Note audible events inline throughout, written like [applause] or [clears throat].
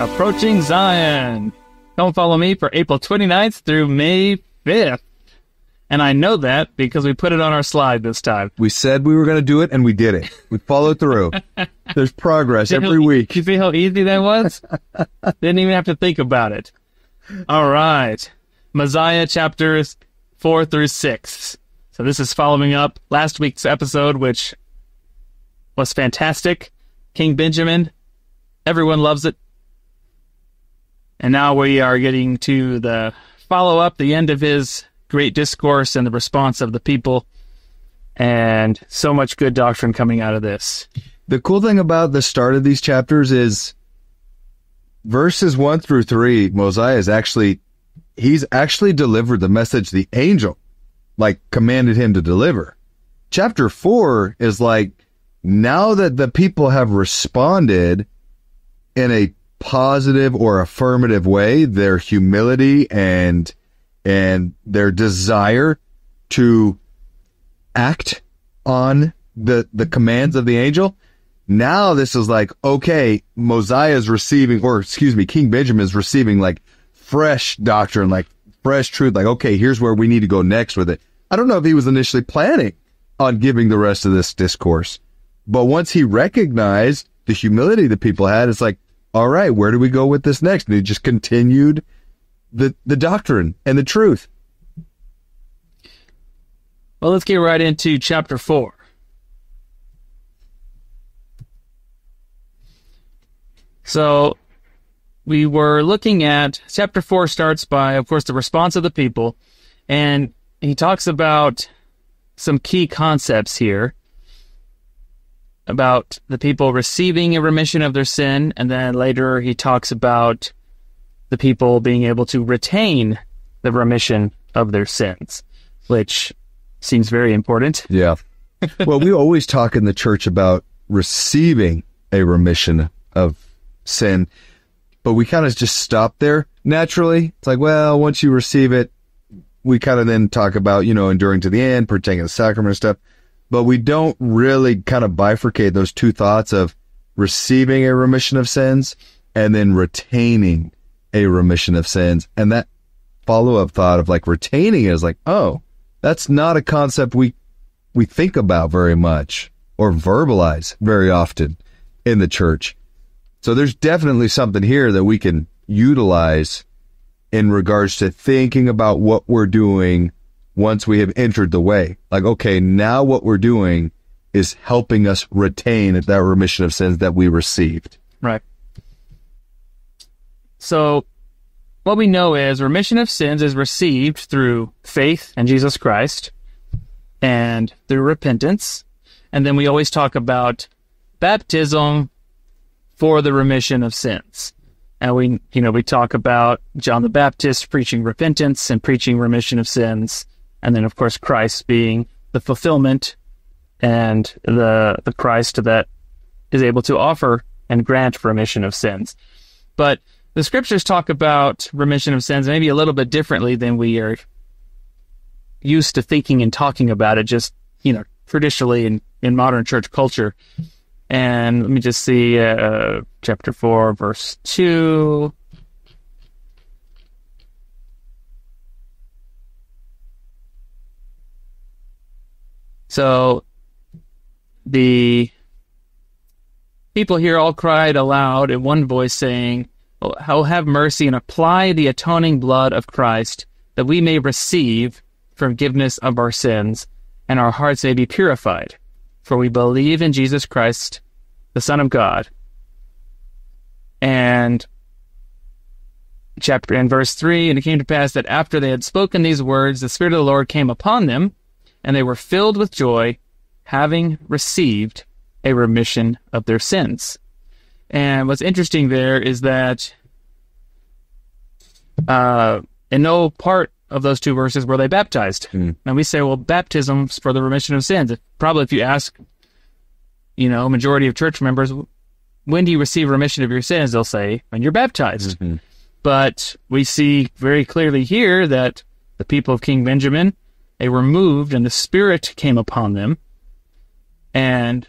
Approaching Zion. Come follow me for April 29th through May 5th. And I know that because we put it on our slide this time. We said we were going to do it, and we did it. We followed through. [laughs] There's progress every week. You see how easy that was? [laughs] Didn't even have to think about it. All right. Mosiah chapters 4 through 6. So this is following up last week's episode, which was fantastic. King Benjamin, everyone loves it. And now we are getting to the follow up, the end of his great discourse and the response of the people. And so much good doctrine coming out of this. The cool thing about the start of these chapters is verses one through three, Mosiah is actually, he's actually delivered the message the angel like commanded him to deliver. Chapter four is like, now that the people have responded in a positive or affirmative way, their humility and and their desire to act on the the commands of the angel. Now this is like, okay, Mosiah is receiving, or excuse me, King Benjamin is receiving like fresh doctrine, like fresh truth. Like, okay, here's where we need to go next with it. I don't know if he was initially planning on giving the rest of this discourse, but once he recognized the humility that people had, it's like, all right, where do we go with this next? And he just continued the, the doctrine and the truth. Well, let's get right into chapter 4. So, we were looking at chapter 4 starts by, of course, the response of the people, and he talks about some key concepts here about the people receiving a remission of their sin, and then later he talks about the people being able to retain the remission of their sins, which seems very important. Yeah. [laughs] well, we always talk in the church about receiving a remission of sin, but we kind of just stop there naturally. It's like, well, once you receive it, we kind of then talk about, you know, enduring to the end, partaking of the sacrament stuff but we don't really kind of bifurcate those two thoughts of receiving a remission of sins and then retaining a remission of sins. And that follow up thought of like retaining is like, oh, that's not a concept we we think about very much or verbalize very often in the church. So there's definitely something here that we can utilize in regards to thinking about what we're doing once we have entered the way. Like, okay, now what we're doing is helping us retain that remission of sins that we received. Right. So, what we know is remission of sins is received through faith in Jesus Christ and through repentance. And then we always talk about baptism for the remission of sins. And we, you know, we talk about John the Baptist preaching repentance and preaching remission of sins and then of course Christ being the fulfillment and the the Christ that is able to offer and grant remission of sins. But the scriptures talk about remission of sins maybe a little bit differently than we are used to thinking and talking about it just you know traditionally in, in modern church culture and let me just see uh, chapter 4 verse 2 So the people here all cried aloud in one voice, saying, Oh, have mercy and apply the atoning blood of Christ, that we may receive forgiveness of our sins, and our hearts may be purified. For we believe in Jesus Christ, the Son of God. And chapter in verse 3 and it came to pass that after they had spoken these words the spirit of the lord came upon them and they were filled with joy, having received a remission of their sins. And what's interesting there is that uh, in no part of those two verses were they baptized. Mm. And we say, well, baptism's for the remission of sins. Probably if you ask, you know, majority of church members, when do you receive remission of your sins? They'll say, when you're baptized. Mm-hmm. But we see very clearly here that the people of King Benjamin they were moved and the Spirit came upon them. And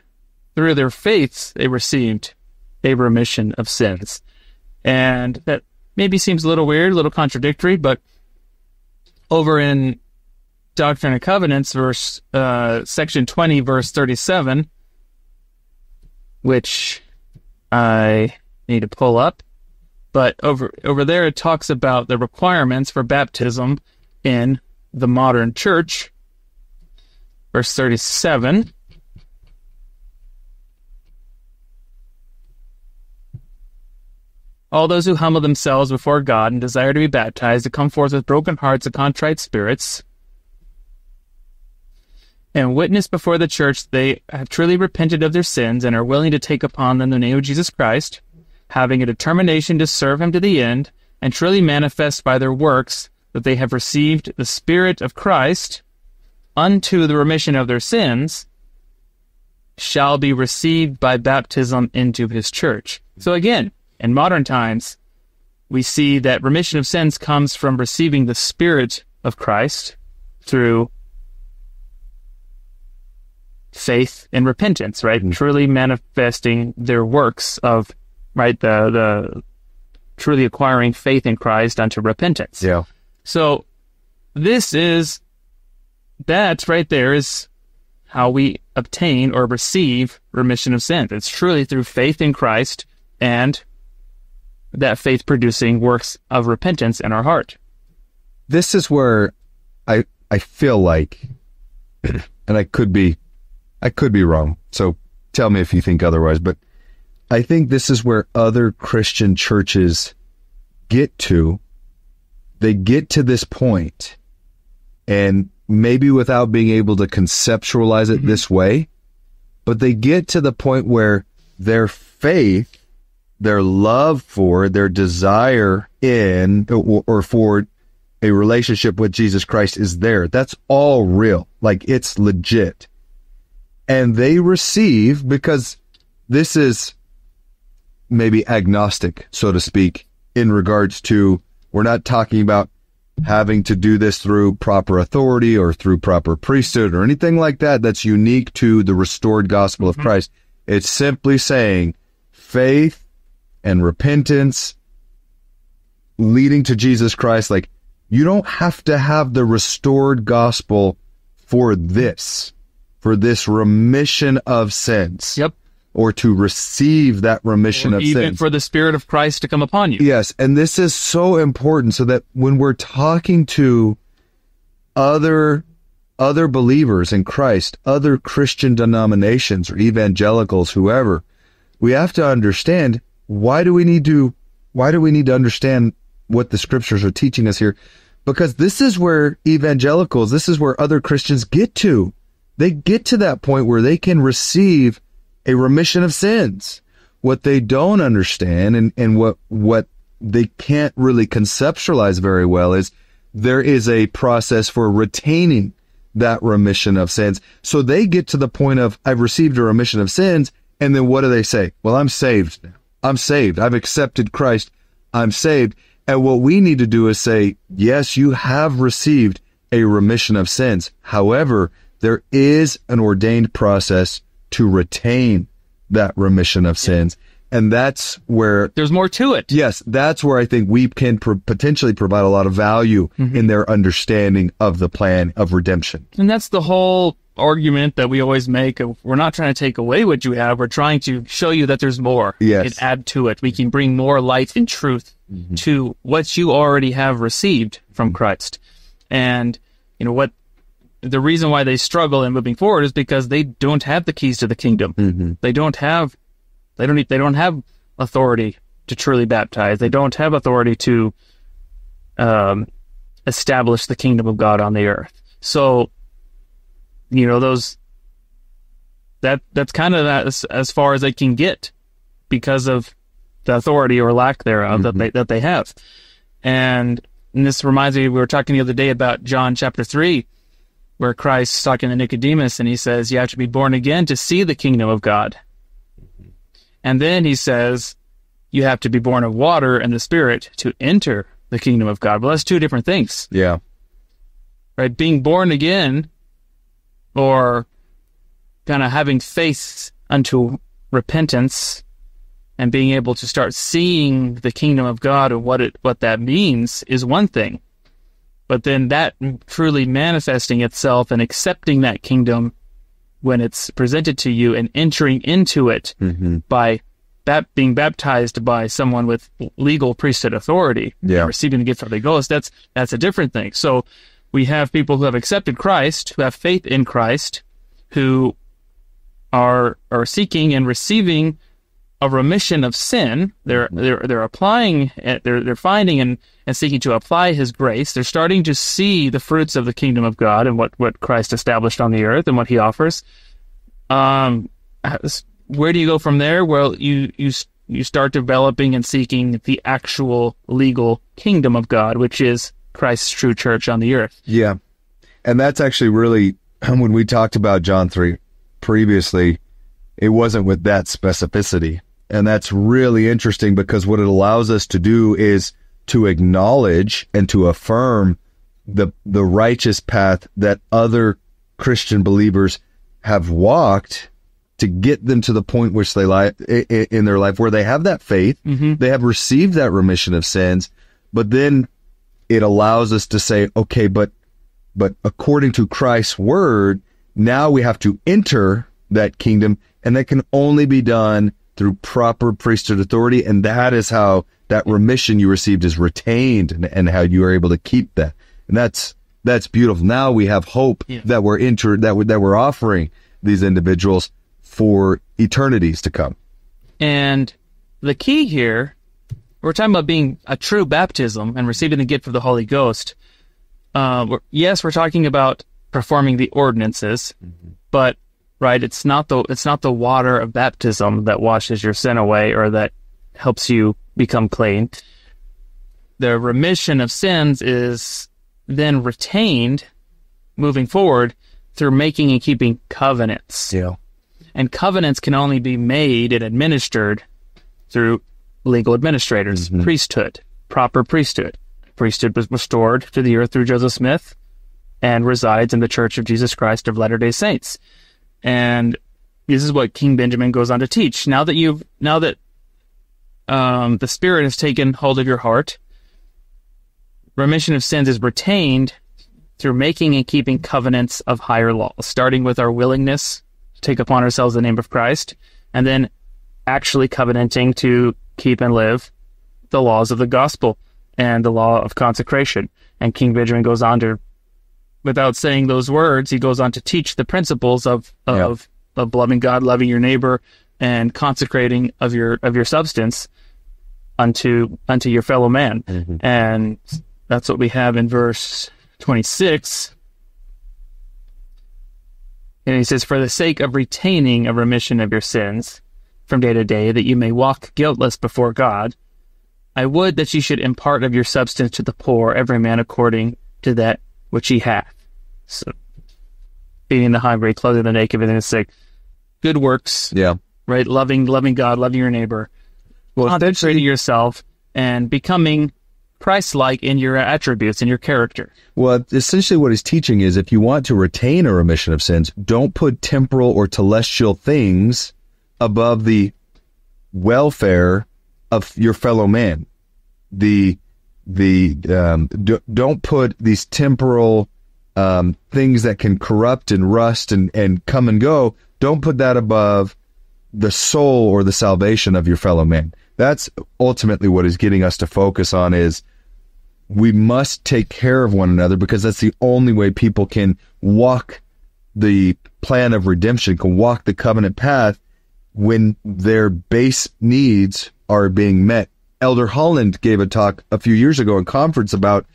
through their faiths, they received a remission of sins. And that maybe seems a little weird, a little contradictory, but over in Doctrine and Covenants, verse uh, section twenty, verse thirty-seven, which I need to pull up, but over over there it talks about the requirements for baptism in the modern church. Verse thirty-seven. All those who humble themselves before God and desire to be baptized, to come forth with broken hearts and contrite spirits, and witness before the church they have truly repented of their sins and are willing to take upon them the name of Jesus Christ, having a determination to serve him to the end, and truly manifest by their works that they have received the Spirit of Christ unto the remission of their sins, shall be received by baptism into his church. So again, in modern times, we see that remission of sins comes from receiving the Spirit of Christ through faith and repentance, right? Mm-hmm. Truly manifesting their works of, right, the, the, truly acquiring faith in Christ unto repentance. Yeah. So this is, that right there is how we obtain or receive remission of sin. It's truly through faith in Christ and that faith producing works of repentance in our heart. This is where I I feel like [clears throat] and I could be I could be wrong. So tell me if you think otherwise, but I think this is where other Christian churches get to. They get to this point and maybe without being able to conceptualize it mm-hmm. this way, but they get to the point where their faith, their love for, their desire in, or, or for a relationship with Jesus Christ is there. That's all real. Like it's legit. And they receive because this is maybe agnostic, so to speak, in regards to we're not talking about having to do this through proper authority or through proper priesthood or anything like that that's unique to the restored gospel of mm-hmm. Christ. It's simply saying faith and repentance leading to Jesus Christ. Like you don't have to have the restored gospel for this, for this remission of sins. Yep. Or to receive that remission Or of even sins. for the Spirit of Christ to come upon you. Yes, and this is so important so that when we're talking to other other believers in Christ, other Christian denominations or evangelicals, whoever, we have to understand why do we need to why do we need to understand what the scriptures are teaching us here? Because this is where evangelicals, this is where other Christians get to. They get to that point where they can receive a remission of sins. What they don't understand and, and what, what they can't really conceptualize very well is there is a process for retaining that remission of sins. So they get to the point of, I've received a remission of sins. And then what do they say? Well, I'm saved now. I'm saved. I've accepted Christ. I'm saved. And what we need to do is say, yes, you have received a remission of sins. However, there is an ordained process to retain that remission of sins. And that's where There's more to it. Yes, that's where I think we can pro- potentially provide a lot of value mm-hmm. in their understanding of the plan of redemption. And that's the whole argument that we always make. Of, we're not trying to take away what you have. We're trying to show you that there's more. Yes. And add to it. We can bring more light and truth mm-hmm. to what you already have received from mm-hmm. Christ. And, you know, what the reason why they struggle in moving forward is because they don't have the keys to the kingdom. They don't have, they don't, they don't have authority to truly baptize. They don't have authority to, um, establish the kingdom of God on the earth. So, you know, those, that, that's kind of as, as far as they can get because of the authority or lack thereof that they, that they have. And, and this reminds me, we were talking the other day about John chapter three, where Christ's talking to Nicodemus and he says, you have to be born again to see the kingdom of God. Mm-hmm. And then he says, you have to be born of water and the spirit to enter the kingdom of God. Well, that's two different things, Yeah. right? Being born again or kind of having faith unto repentance and being able to start seeing the kingdom of God and what it what that means is one thing. But then that truly manifesting itself and accepting that kingdom when it's presented to you and entering into it Mm-hmm. by bap- being baptized by someone with legal priesthood authority, Yeah. receiving the gift of the Holy Ghost, that's that's a different thing. So we have people who have accepted Christ, who have faith in Christ, who are are seeking and receiving a remission of sin. They're they're they're applying eh, they're they're finding and, and seeking to apply his grace. They're starting to see the fruits of the kingdom of God and what, what Christ established on the earth and what he offers. Um where do you go from there? Well, you you you start developing and seeking the actual legal kingdom of God, which is Christ's true church on the earth. Yeah. And that's actually really [clears throat] when we talked about John 3 previously, it wasn't with that specificity. And that's really interesting because what it allows us to do is to acknowledge and to affirm the the righteous path that other Christian believers have walked to get them to the point which they lie in their life where they have that faith, mm-hmm. they have received that remission of sins, but then it allows us to say, okay, but but according to Christ's word, now we have to enter that kingdom, and that can only be done through proper priesthood authority, and that is how that remission you received is retained, and, and how you are able to keep that, and that's that's beautiful. Now we have hope Yeah. that we're enter that we, that we're offering these individuals for eternities to come. And the key here, we're talking about being a true baptism and receiving the gift of the Holy Ghost. Uh, we're, yes, we're talking about performing the ordinances, but right, it's not the it's not the water of baptism that washes your sin away or that helps you become clean. The remission of sins is then retained moving forward through making and keeping covenants Yeah. and covenants can only be made and administered through legal administrators, mm-hmm. priesthood, proper priesthood. Priesthood was restored to the earth through Joseph Smith and resides in the Church of Jesus Christ of Latter-day Saints. And this is what King Benjamin goes on to teach. Now that you've, now that um, the Spirit has taken hold of your heart, remission of sins is retained through making and keeping covenants of higher law, starting with our willingness to take upon ourselves the name of Christ, and then actually covenanting to keep and live the laws of the gospel and the law of consecration. And King Benjamin goes on to, without saying those words, he goes on to teach the principles of of of loving God, loving your neighbor, and consecrating of your of your substance unto unto your fellow man. Mm-hmm. And that's what we have in verse 26. And he says, For the sake of retaining a remission of your sins from day to day, that you may walk guiltless before God, I would that ye should impart of your substance to the poor, every man according to that which he hath. So, feeding the hungry, clothing the naked, visiting the sick. Good works, Yeah. right? Loving, loving God, loving your neighbor, Well, consecrating yourself, and becoming Christ-like in your attributes, in your character. Well, essentially, what he's teaching is if you want to retain a remission of sins, don't put temporal or celestial things above the welfare of your fellow man. The the um, d- don't put these temporal um, things that can corrupt and rust and and come and go. Don't put that above the soul or the salvation of your fellow man. That's ultimately what is getting us to focus on is we must take care of one another because that's the only way people can walk the plan of redemption, can walk the covenant path when their base needs are being met. Elder Holland gave a talk a few years ago in conference about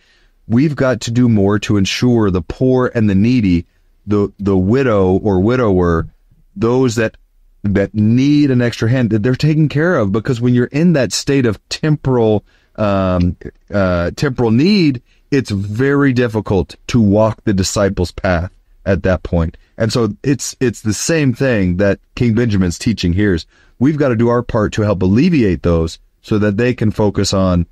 we've got to do more to ensure the poor and the needy, the the widow or widower, those that that need an extra hand that they're taken care of because when you're in that state of temporal um, uh, temporal need, it's very difficult to walk the disciples' path at that point. And so it's it's the same thing that King Benjamin's teaching here is we've got to do our part to help alleviate those so that they can focus on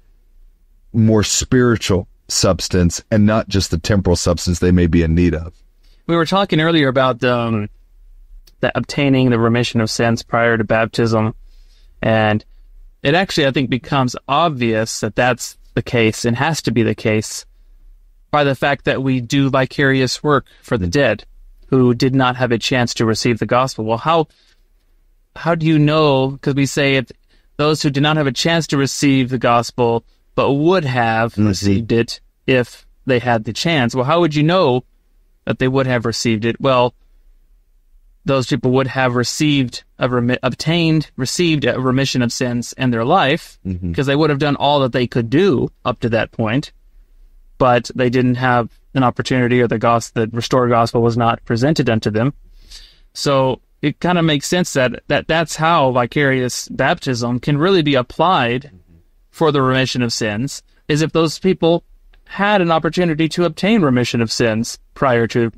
more spiritual substance and not just the temporal substance they may be in need of. We were talking earlier about um, the obtaining the remission of sins prior to baptism, and it actually, I think, becomes obvious that that's the case and has to be the case by the fact that we do vicarious work for the dead who did not have a chance to receive the gospel. Well, how how do you know? Because we say if those who did not have a chance to receive the gospel but would have Mm-hmm. received it if they had the chance. Well, how would you know that they would have received it? Well, those people would have received a remi- obtained received a remission of sins in their life because they would have done all that they could do up to that point but they didn't have an opportunity or the gospel the restored gospel was not presented unto them so it kind of makes sense that, that that's how vicarious baptism can really be applied mm-hmm. for the remission of sins is if those people had an opportunity to obtain remission of sins prior to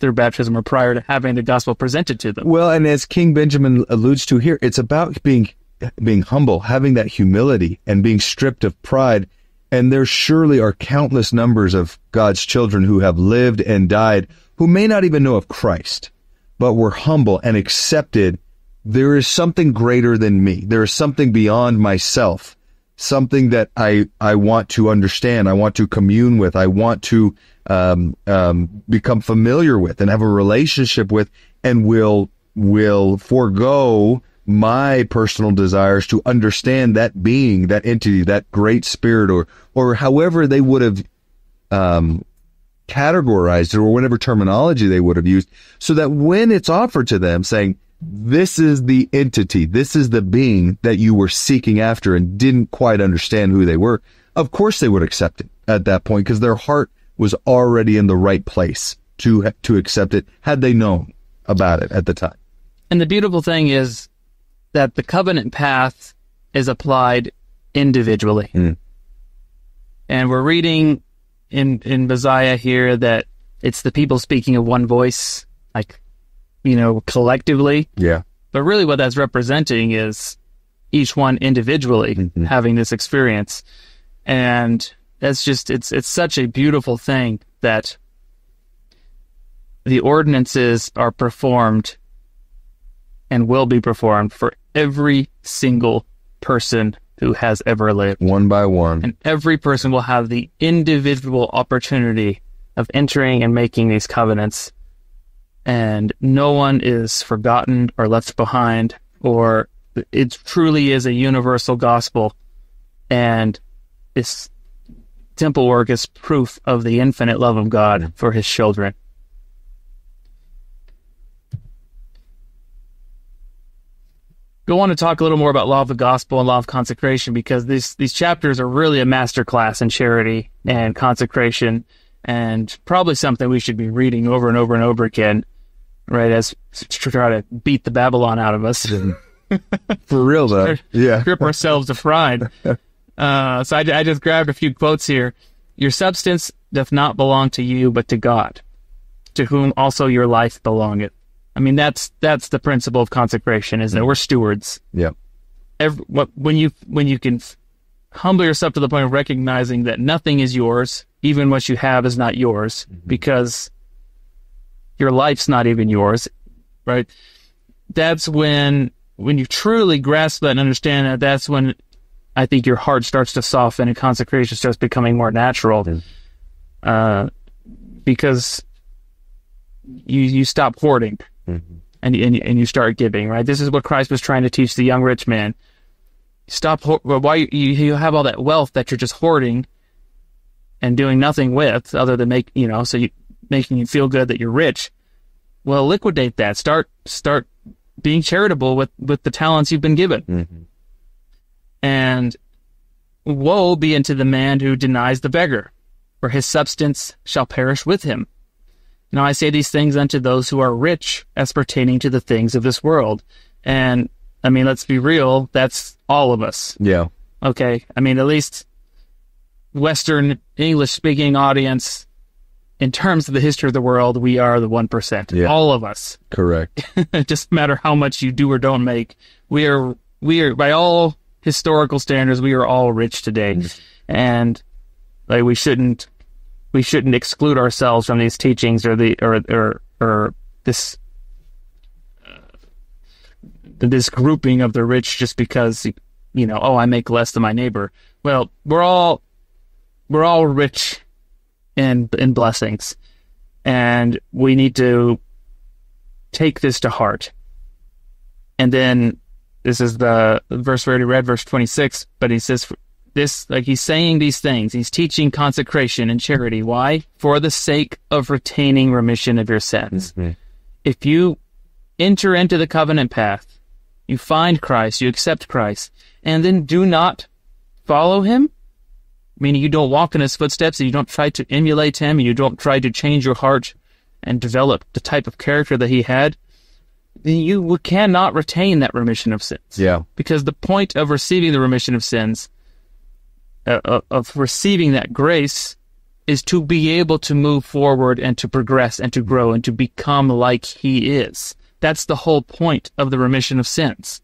their baptism or prior to having the gospel presented to them. Well, and as King Benjamin alludes to here, it's about being being humble, having that humility, and being stripped of pride. And there surely are countless numbers of God's children who have lived and died who may not even know of Christ, but were humble and accepted. There is something greater than me. There is something beyond myself, something that I I want to understand. I want to commune with. I want to um, um, become familiar with and have a relationship with, and will will forego my personal desires to understand that being, that entity, that great spirit, or or however they would have um, categorized it, or whatever terminology they would have used, so that when it's offered to them, saying this is the entity, this is the being that you were seeking after and didn't quite understand who they were, of course they would accept it at that point because their heart was already in the right place to to accept it had they known about it at the time. And the beautiful thing is that the covenant path is applied individually. Mm. And we're reading in in Mosiah here that it's the people speaking of one voice, like you know, collectively. Yeah. But really, what that's representing is each one individually Mhm. having this experience, and that's just it's it's such a beautiful thing that the ordinances are performed and will be performed for every single person who has ever lived. One by one. And every person will have the individual opportunity of entering and making these covenants. And no one is forgotten or left behind, or it truly is a universal gospel. And this temple work is proof of the infinite love of God mm-hmm. for his children. Go on to talk a little more about law of the gospel and law of consecration because these these chapters are really a master class in charity and consecration and probably something we should be reading over and over and over again right as to try to beat the babylon out of us. [laughs] For real though. Yeah. grip ourselves of pride. [laughs] Uh, so I, I just grabbed a few quotes here. Your substance doth not belong to you but to god to whom also your life belongeth I mean, that's that's the principle of consecration, is that we're stewards. Yeah. Every, when you when you can humble yourself to the point of recognizing that nothing is yours, even what you have is not yours, because your life's not even yours, right? That's when when you truly grasp that and understand that. That's when I think your heart starts to soften and consecration starts becoming more natural, uh, because you you stop hoarding Mm-hmm. and, and and you start giving. Right. This is what Christ was trying to teach the young rich man. Stop. ho- Why you you have all that wealth that you're just hoarding and doing nothing with, other than make you know, so you making you feel good that you're rich. Well, liquidate that. Start start being charitable with with the talents you've been given. Mm-hmm. And woe be unto the man who denies the beggar, for his substance shall perish with him. Now I say these things unto those who are rich as pertaining to the things of this world. And I mean, let's be real, that's all of us. Yeah. Okay. I mean, at least Western English speaking audience, in terms of the history of the world, we are the 1%. Yeah. All of us. Correct. [laughs] it doesn't matter how much you do or don't make. We are, we are, by all historical standards, we are all rich today. And like, we shouldn't, we shouldn't exclude ourselves from these teachings or the, or, or, or this, uh, this grouping of the rich just because you know, oh, I make less than my neighbor. Well, we're all we're all rich in in blessings, and we need to take this to heart. And then this is the verse we already read, verse twenty six. But he says this like he's saying these things. He's teaching consecration and charity. Why? For the sake of retaining remission of your sins. If you enter into the covenant path, you find Christ, you accept Christ, and then do not follow him, meaning you don't walk in his footsteps, and you don't try to emulate him, and you don't try to change your heart and develop the type of character that he had, then you cannot retain that remission of sins. Yeah. Because the point of receiving the remission of sins, uh, of- of receiving that grace, is to be able to move forward and to progress and to grow and to become like he is. That's the whole point of the remission of sins.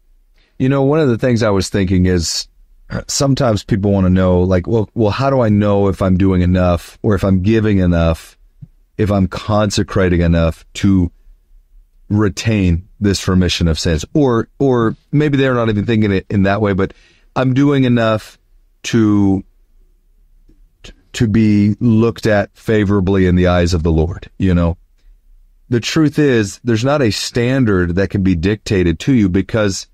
You know, one of the things I was thinking is uh, sometimes people want to know, like, well, well, how do I know if I'm doing enough or if I'm giving enough, if I'm consecrating enough to retain this remission of sins, or or maybe they're not even thinking it in that way, but I'm doing enough to to be looked at favorably in the eyes of the Lord. You know, the truth is, there's not a standard that can be dictated to you because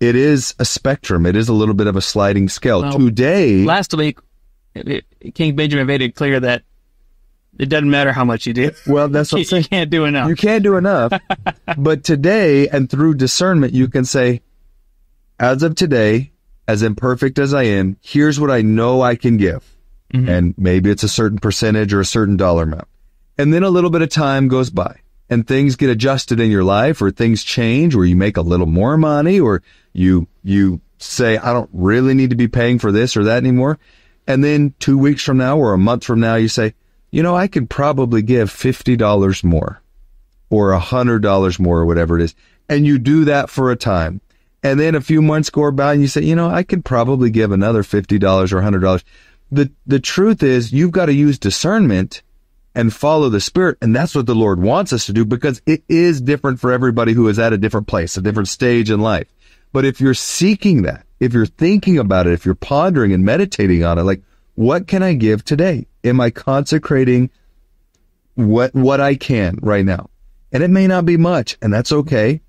it is a spectrum. It is a little bit of a sliding scale. Well, Today, Last week, King Benjamin made it clear that it doesn't matter how much you do. well, that's what I'm [laughs] saying. you can't do enough. You can't do enough. [laughs] but today, and through discernment, you can say, as of today, as imperfect as I am, here's what I know I can give. Mm-hmm. And maybe it's a certain percentage or a certain dollar amount. And then a little bit of time goes by and things get adjusted in your life or things change or you make a little more money or you, you say, I don't really need to be paying for this or that anymore. And then two weeks from now or a month from now, you say, you know, I could probably give $50 more or a hundred dollars more or whatever it is. And you do that for a time. And then a few months go by and you say, you know, I could probably give another $50 or a hundred dollars. The, the truth is you've got to use discernment and follow the spirit. And that's what the Lord wants us to do because it is different for everybody who is at a different place, a different stage in life. But if you're seeking that, if you're thinking about it, if you're pondering and meditating on it, like, what can I give today? Am I consecrating what what I can right now. And it may not be much, and that's okay.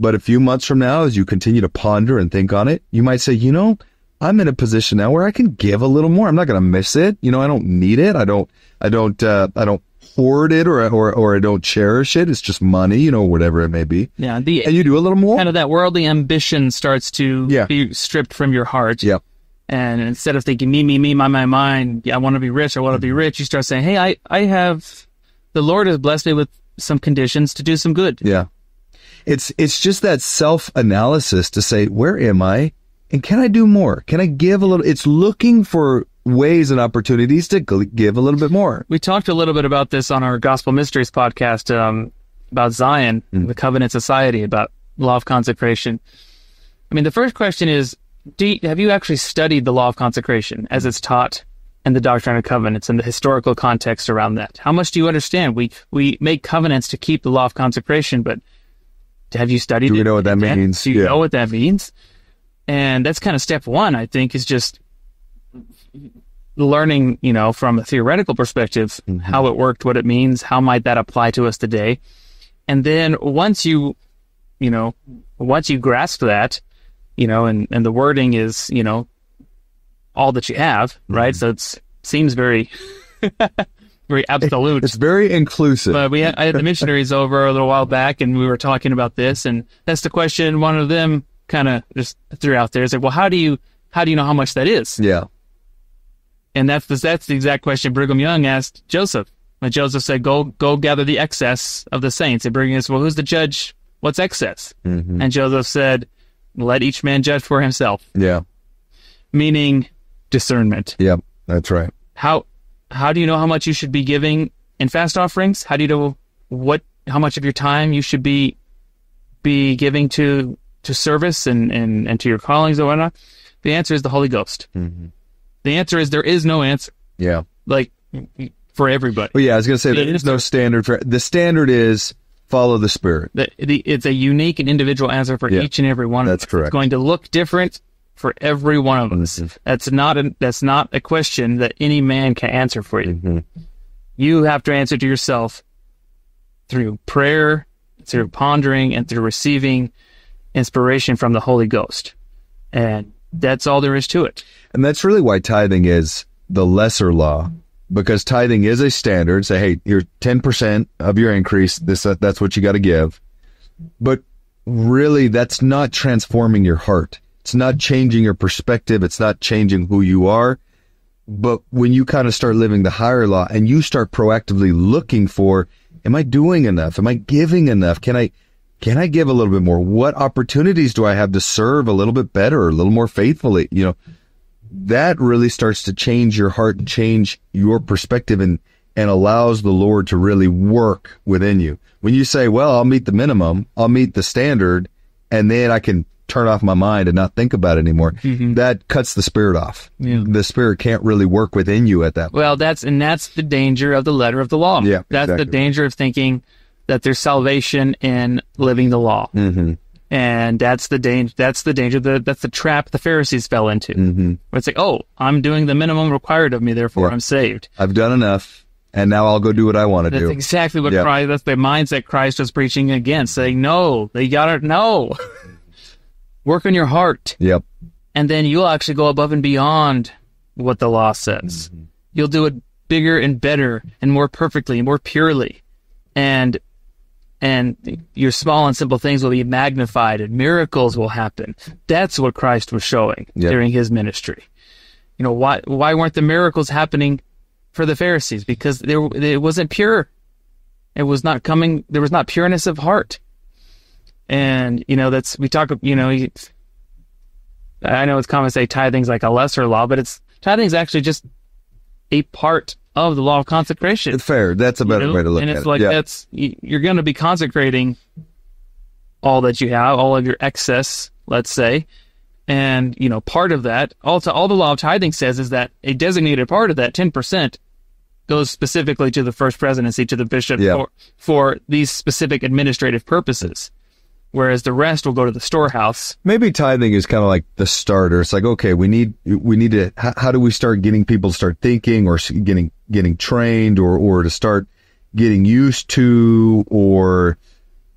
But a few months from now, as you continue to ponder and think on it, you might say, you know, I'm in a position now where I can give a little more. I'm not going to miss it. You know, I don't need it. I don't, I don't, uh, I don't hoard it or, or, or I don't cherish it. It's just money, you know, whatever it may be. yeah, the And you do a little more. kind of that worldly ambition starts to Yeah. be stripped from your heart. Yep. And instead of thinking me, me, me, my, my, mine, yeah, I want to be rich, I want to be rich, you start saying, hey, I, I have, the Lord has blessed me with some conditions to do some good. Yeah. It's it's just that self analysis to say, where am I? And can I do more? Can I give a little it's looking for ways and opportunities to give a little bit more. We talked a little bit about this on our Gospel Mysteries podcast um, about Zion, Mm. the covenant society, about law of consecration. I mean, the first question is, do you, have you actually studied the law of consecration as it's taught and the Doctrine of Covenants and the historical context around that? How much do you understand? We we make covenants to keep the law of consecration, but have you studied Do it? know what that Dan? means? Do you Yeah. know what that means? And that's kind of step one, I think, is just learning, you know, from a theoretical perspective, mm-hmm. how it worked, what it means, how might that apply to us today. And then once you, you know, once you grasp that, you know, and, and the wording is, you know, all that you have, right? Mm-hmm. So it seems very, [laughs] very absolute. It's very inclusive. But we had, I had the missionaries over a little while back, and we were talking about this, and that's the question. One of them kind of just threw out there. Is like, well, how do you how do you know how much that is? yeah. And that's the, that's the exact question Brigham Young asked Joseph. When Joseph said, "Go go gather the excess of the saints," and Brigham said, "Well, who's the judge? What's excess?" Mm-hmm. And Joseph said, "Let each man judge for himself," Yeah. meaning discernment. Yeah. That's right. how how do you know how much you should be giving in fast offerings? How do you know what how much of your time you should be be giving to to service and and, and to your callings or whatnot? The answer is the Holy Ghost. Mm-hmm. The answer is there is no answer Yeah. like for everybody. Well, yeah, I was going to say Yeah, there's it's- no standard for the standard is follow the spirit. The, the, it's a unique and individual answer for Yeah, each and every one. that's correct. It's going to look different for every one of us. That's not a, that's not a question that any man can answer for you. You have to answer to yourself through prayer, through pondering, and through receiving inspiration from the Holy Ghost. And that's all there is to it. And that's really why tithing is the lesser law, because tithing is a standard. Say, hey, you're ten percent of your increase. This uh, that's what you got to give. But really, that's not transforming your heart. It's not changing your perspective. It's not changing who you are. But when you kind of start living the higher law and you start proactively looking for, am I doing enough? Am I giving enough? Can I, can I give a little bit more? What opportunities do I have to serve a little bit better, a little more faithfully? You know, that really starts to change your heart and change your perspective and, and allows the Lord to really work within you. When you say, well, I'll meet the minimum, I'll meet the standard, and then I can turn off my mind and not think about it anymore, that cuts the spirit off. Yeah. The spirit can't really work within you at that point. Well, that's and that's the danger of the letter of the law. Yeah, that's exactly. the danger of thinking that there's salvation in living the law, Mm-hmm. and that's the danger. That's the danger. The, that's the trap the Pharisees fell into. Mm-hmm. It's like, oh, I'm doing the minimum required of me, therefore Yeah. I'm saved. I've done enough, and now I'll go do what I want to That's do. exactly what Yeah. Christ. That's the mindset Christ was preaching against, saying, no, they gotta no. [laughs] Work on your heart. Yep. and then you'll actually go above and beyond what the law says. Mm-hmm. You'll do it bigger and better and more perfectly and more purely. And and your small and simple things will be magnified and miracles will happen. That's what Christ was showing Yep. during his ministry. You know, why why weren't the miracles happening for the Pharisees? Because there it wasn't pure. It was not coming there was not pureness of heart. And you know, that's we talk you know, I know it's common to say tithing's like a lesser law, but it's tithing's actually just a part of the law of consecration. It's fair. That's a better you know? way to look at it. and it's like yeah. that's you're going to be consecrating all that you have, all of your excess, let's say, and you know part of that. All to all the law of tithing says is that a designated part of that ten percent goes specifically to the first presidency to the bishop Yeah. for for these specific administrative purposes, whereas the rest will go to the storehouse. Maybe tithing is kind of like the starter. It's like, okay, we need, we need to, how, how do we start getting people to start thinking or getting, getting trained or, or to start getting used to, or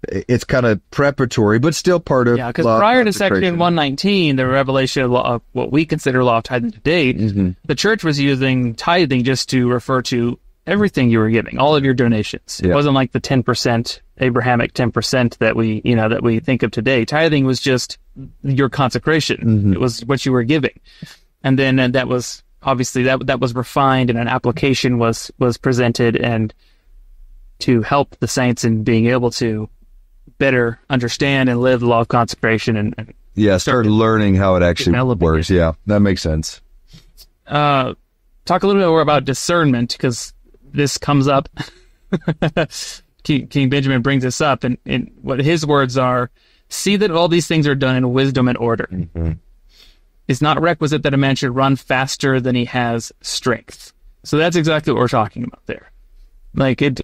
it's kind of preparatory, but still part of. Yeah, because prior to Section 119, the revelation of, law, of what we consider law of tithing today, Mm-hmm. the church was using tithing just to refer to everything you were giving, all of your donations. It wasn't like the 10% Abrahamic 10% that we, you know, that we think of today. Tithing was just your consecration. Mm-hmm. It was what you were giving. And then and that was obviously that that was refined and an application was was presented and to help the saints in being able to better understand and live the law of consecration and, and Yeah, start learning how it actually works. it. Yeah, that makes sense. uh, talk a little bit more about discernment because this comes up. [laughs] King, King Benjamin brings this up, and, and what his words are: "See that all these things are done in wisdom and order. Mm-hmm. It's not requisite that a man should run faster than he has strength." So that's exactly what we're talking about there. Like it,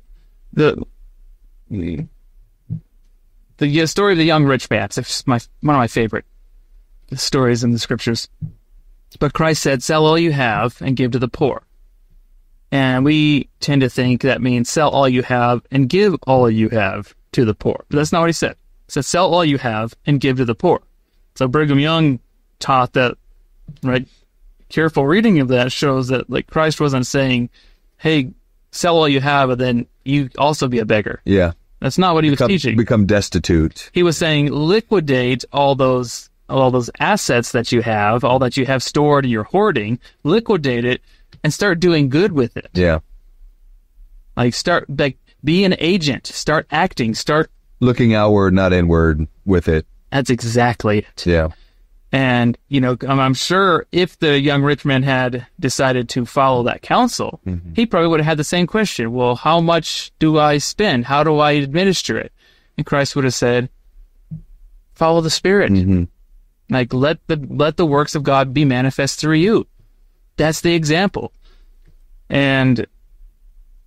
the the, the story of the young rich man. It's my one of my favorite stories in the scriptures. But Christ said, Sell all you have and give to the poor. And we tend to think that means sell all you have and give all you have to the poor. But that's not what he said. He said, Sell all you have and give to the poor. So Brigham Young taught that, right? Careful reading of that shows that like Christ wasn't saying, Hey, sell all you have and then you also be a beggar. Yeah. That's not what he was teaching become destitute. he was saying liquidate all those all those assets that you have, all that you have stored and you're hoarding, liquidate it and start doing good with it. Yeah. Like start like be an agent, start acting, start Looking outward, not inward with it. that's exactly it. Yeah. And you know, I'm, sure if the young rich man had decided to follow that counsel, he probably would have had the same question. Well, how much do I spend? How do I administer it? And Christ would have said, "Follow the Spirit. Mhm. Like let the let the works of God be manifest through you. That's the example, and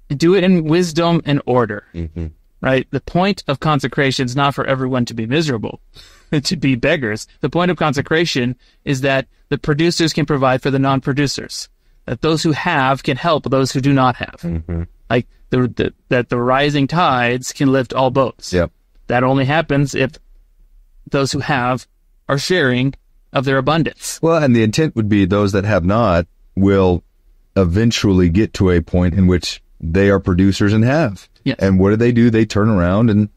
do it in wisdom and order. Mhm. Right. The point of consecration is not for everyone to be miserable. [laughs] to be beggars. The point of consecration is that the producers can provide for the non-producers. That those who have can help those who do not have. Mm-hmm. Like the, the, that the rising tides can lift all boats. Yep. That only happens if those who have are sharing of their abundance. Well, and the intent would be those that have not will eventually get to a point in which they are producers and have. Yes. And what do they do? They turn around and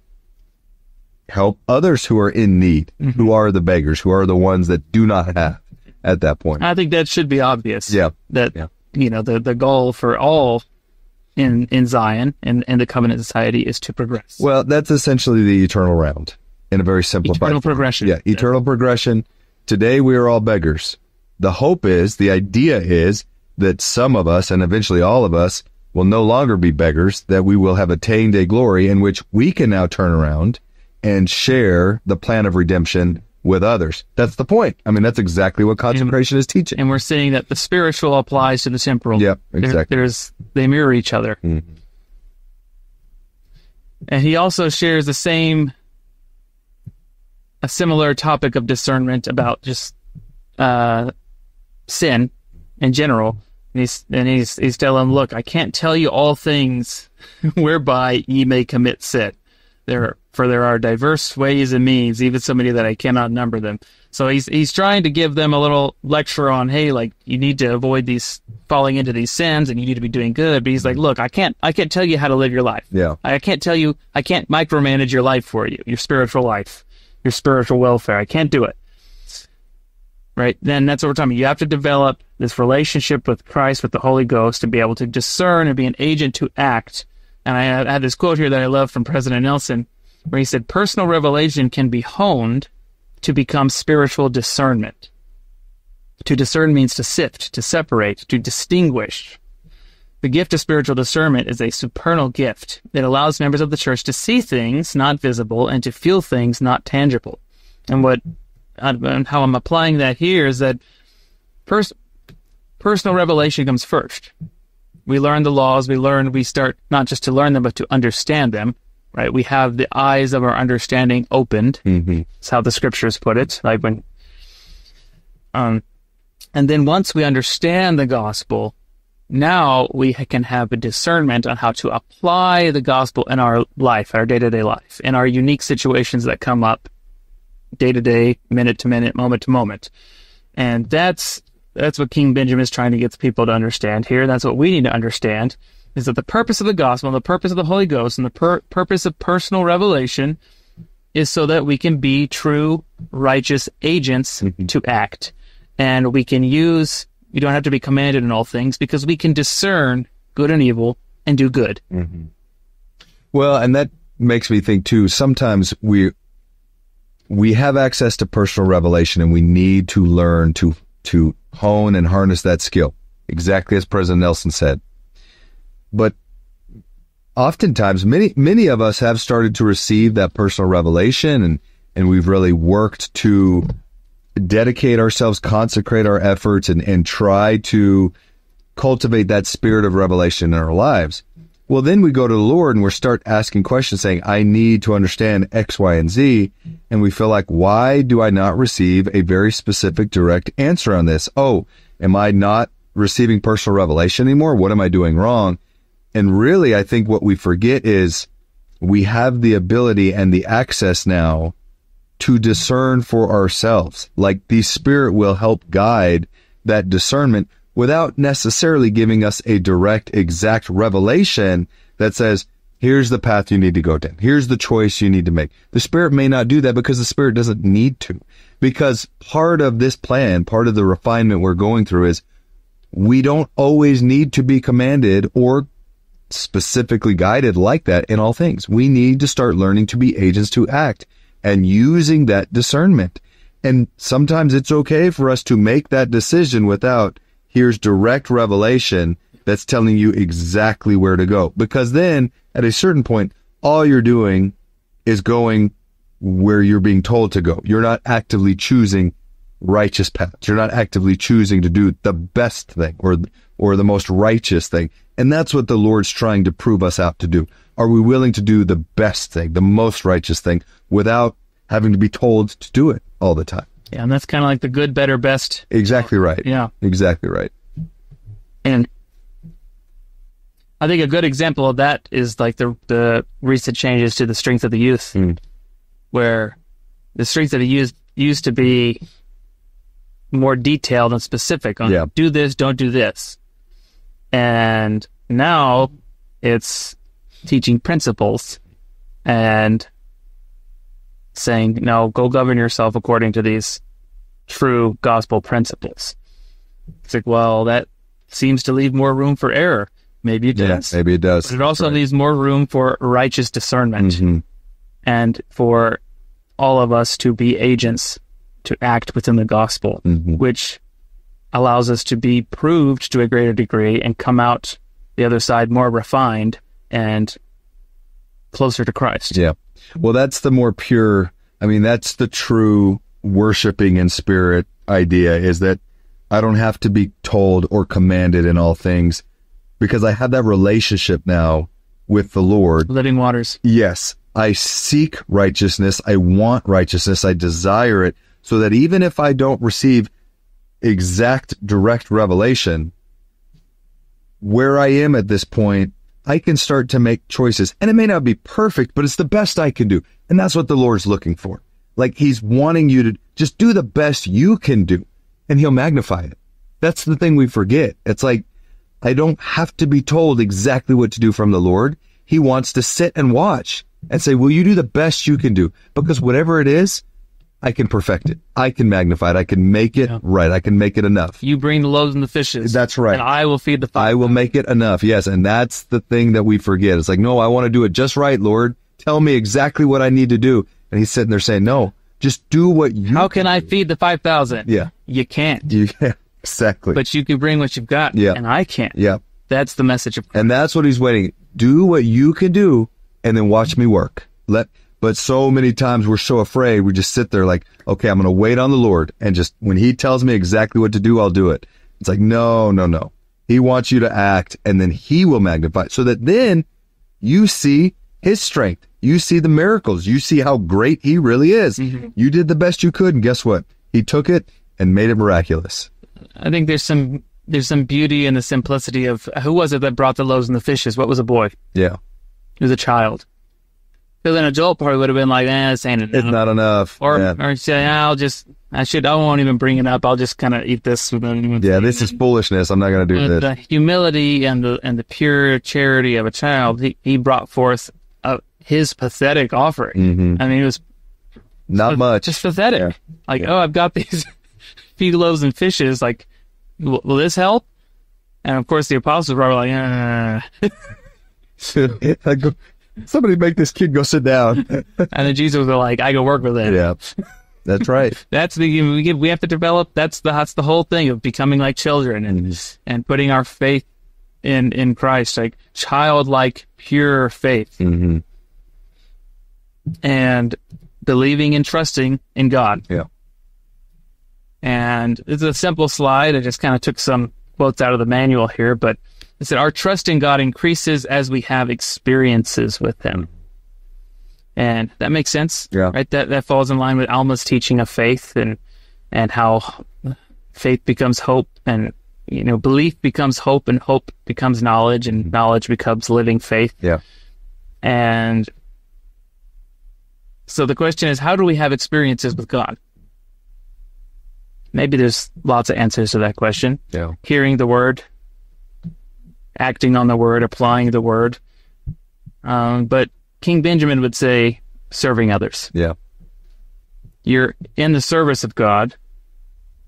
help others who are in need, Mm-hmm. who are the beggars, who are the ones that do not have at that point. I think that should be obvious. Yeah. That Yeah. you know the the goal for all in in Zion and and the covenant society is to progress. Well, that's essentially the eternal round in a very simplified Eternal form. progression. Yeah, eternal progression. Today we are all beggars. The hope is, the idea is that some of us and eventually all of us will no longer be beggars, that we will have attained a glory in which we can now turn around and share the plan of redemption with others. That's the point. I mean, that's exactly what consecration is teaching. and we're seeing that the spiritual applies to the temporal. Yep, There- exactly. there's they mirror each other. And he also shares the same a similar topic of discernment about just uh, sin in general. And he's and he's he's telling them, look, I can't tell you all things [laughs] whereby ye may commit sin. There for there are diverse ways and means, even so many that I cannot number them. So he's he's trying to give them a little lecture on, hey, like you need to avoid these falling into these sins and you need to be doing good. But he's like, look, I can't I can't tell you how to live your life. Yeah. I can't tell you I can't micromanage your life for you, your spiritual life, your spiritual welfare. I can't do it. Right? Then that's what we're talking. You have to develop this relationship with Christ, with the Holy Ghost, to be able to discern and be an agent to act. And I had- this quote here that I love from President Nelson, where he said, Personal revelation can be honed to become spiritual discernment. To discern means to sift, to separate, to distinguish. The gift of spiritual discernment is a supernal gift. It allows members of the church to see things not visible and to feel things not tangible. And what and how I'm applying that here is that pers- personal revelation comes first. We learn the laws, we learn, we start not just to learn them, but to understand them, right? We have the eyes of our understanding opened. Mm-hmm. That's how the scriptures put it. Like when, um, and then once we understand the gospel, now we can have a discernment on how to apply the gospel in our life, our day to day life, in our unique situations that come up day to day, minute to minute, moment to moment. And that's, that's what King Benjamin is trying to get the people to understand here. That's what we need to understand is that the purpose of the gospel, and the purpose of the Holy Ghost, and the pur- purpose of personal revelation is so that we can be true righteous agents mm-hmm. to act. And we can use, you don't have to be commanded in all things because we can discern good and evil and do good. Mm-hmm. Well, and that makes me think too. Sometimes we we have access to personal revelation, and we need to learn to to hone and harness that skill, exactly as President Nelson said. But oftentimes, many many of us have started to receive that personal revelation, and and we've really worked to dedicate ourselves, consecrate our efforts, and and try to cultivate that spirit of revelation in our lives. Well, then we go to the Lord and we start asking questions saying, I need to understand X, Y, and Z. And we feel like, why do I not receive a very specific, direct answer on this? Oh, am I not receiving personal revelation anymore? What am I doing wrong? And really, I think what we forget is we have the ability and the access now to discern for ourselves. Like the Spirit will help guide that discernment without necessarily giving us a direct, exact revelation that says, here's the path you need to go down. Here's the choice you need to make. The Spirit may not do that because the Spirit doesn't need to. Because part of this plan, part of the refinement we're going through is we don't always need to be commanded or specifically guided like that in all things. We need to start learning to be agents to act and using that discernment. And sometimes it's okay for us to make that decision without here's direct revelation that's telling you exactly where to go. Because then at a certain point, all you're doing is going where you're being told to go. You're not actively choosing righteous paths. You're not actively choosing to do the best thing or or the most righteous thing. And that's what the Lord's trying to prove us out to do. Are we willing to do the best thing, the most righteous thing without having to be told to do it all the time. Yeah, and that's kind of like the good, better, best. Exactly right. Yeah. Exactly right. And I think a good example of that is like the the recent changes to the strength of the youth, Mm. where the strength of the youth used to be more detailed and specific on Yeah. do this, don't do this, and now it's teaching principles and saying no, go govern yourself according to these true gospel principles. It's like, well, that seems to leave more room for error. Maybe it Yeah. does. Maybe it does. But it also leaves more room for righteous discernment Mhm. and for all of us to be agents to act within the gospel, Mhm. which allows us to be proved to a greater degree and come out the other side more refined and closer to Christ. Yeah. Well, that's the more pure. I mean, that's the true worshiping in spirit idea is that I don't have to be told or commanded in all things because I have that relationship now with the Lord. Living waters. Yes, I seek righteousness. I want righteousness. I desire it so that even if I don't receive exact direct revelation, where I am at this point, I can start to make choices. And it may not be perfect, but it's the best I can do. And that's what the Lord's looking for. Like he's wanting you to just do the best you can do and he'll magnify it. That's the thing we forget. It's like, I don't have to be told exactly what to do from the Lord. He wants to sit and watch and say, will you do the best you can do? Because whatever it is, I can perfect it. I can magnify it. I can make it Yeah. right. I can make it enough. You bring the loaves and the fishes. That's right. And I will feed the I will make it enough. Yes. And that's the thing that we forget. It's like, no, I want to do it just right, Lord. Tell me exactly what I need to do. And he's sitting there saying, no, just do what you How can I feed the 5,000? Yeah. You can't. [laughs] You, exactly. But you can bring what you've got. Yeah. And I can't. yeah. That's the message of And that's what he's waiting. Do what you can do and then watch me work. Let, but so many times we're so afraid. We just sit there like, okay, I'm going to wait on the Lord. And just when he tells me exactly what to do, I'll do it. It's like, no, no, no. He wants you to act and then he will magnify so that then you see his strength. You see the miracles. You see how great he really is. Mm-hmm. You did the best you could. And guess what? He took it and made it miraculous. I think there's some there's some beauty in the simplicity of who was it that brought the loaves and the fishes? What was a boy? Yeah. It was a child. Because an adult probably would have been like, eh, this ain't enough. It's not enough. or yeah. or say, "Ah, I'll just I should I won't even bring it up. I'll just kind of eat this. with them." yeah, this is foolishness. I'm not going to do this. the humility and the and the pure charity of a child. He, he brought forth uh, his pathetic offering. Mhm. I mean, it was Not much. just pathetic. Like, oh, I've got [laughs] these few loaves and fishes. Like, will, will this help? And of course, the apostles were like, uh. [laughs] Go, somebody make this kid go sit down. [laughs] and then Jesus was like, I can work with it. yeah, that's right. [laughs] That's the we give, we have to develop. That's the that's the whole thing of becoming like children and and putting our faith in in Christ, like childlike, pure faith, hmm and believing and trusting in God. Yeah. And it's a simple slide. I just kind of took some quotes out of the manual here, but it said our trust in God increases as we have experiences with Him. And that makes sense. Yeah. Right? That that falls in line with Alma's teaching of faith and and how faith becomes hope and you know, belief becomes hope and hope becomes knowledge and knowledge becomes living faith. Yeah. And so the question is, how do we have experiences with God? Maybe there's lots of answers to that question. Yeah. Hearing the word, acting on the word, applying the word. Um, but King Benjamin would say, serving others. Yeah. You're in the service of God,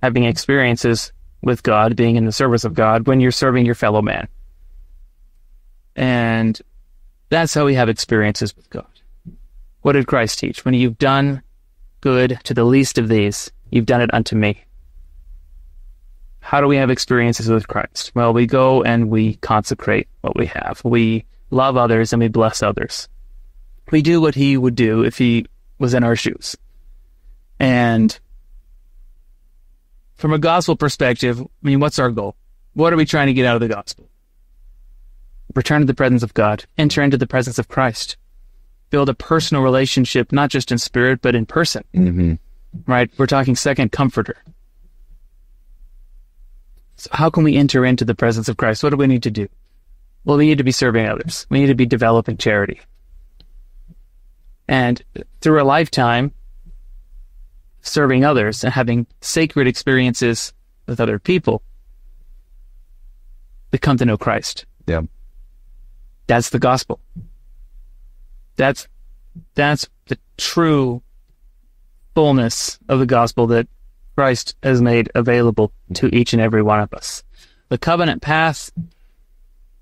having experiences with God, being in the service of God when you're serving your fellow man. And that's how we have experiences with God. What did Christ teach? When you've done good to the least of these, you've done it unto me. How do we have experiences with Christ? Well, we go and we consecrate what we have. We love others and we bless others. We do what he would do if he was in our shoes. And from a gospel perspective, I mean, what's our goal? What are we trying to get out of the gospel? Return to the presence of God, enter into the presence of Christ. build a personal relationship, not just in spirit, but in person, Mm-hmm. right? We're talking second comforter. So how can we enter into the presence of Christ? What do we need to do? Well, we need to be serving others. We need to be developing charity. And through a lifetime serving others and having sacred experiences with other people, we come to know Christ. Yeah. That's the gospel. That's that's the true fullness of the gospel that Christ has made available to each and every one of us. The covenant path,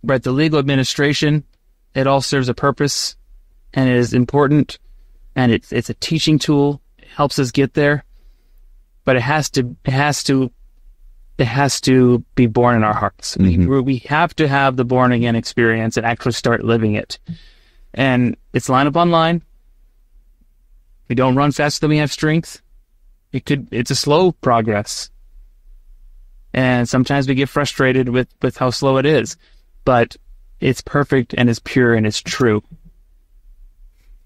right, the legal administration, it all serves a purpose and it is important and it's it's a teaching tool. It helps us get there. But it has to it has to it has to be born in our hearts. We, mm-hmm. we have to have the born again experience and actually start living it. And it's line upon line. We don't run faster than we have strength. It could, it's a slow progress. And sometimes we get frustrated with, with how slow it is, but it's perfect and it's pure and it's true.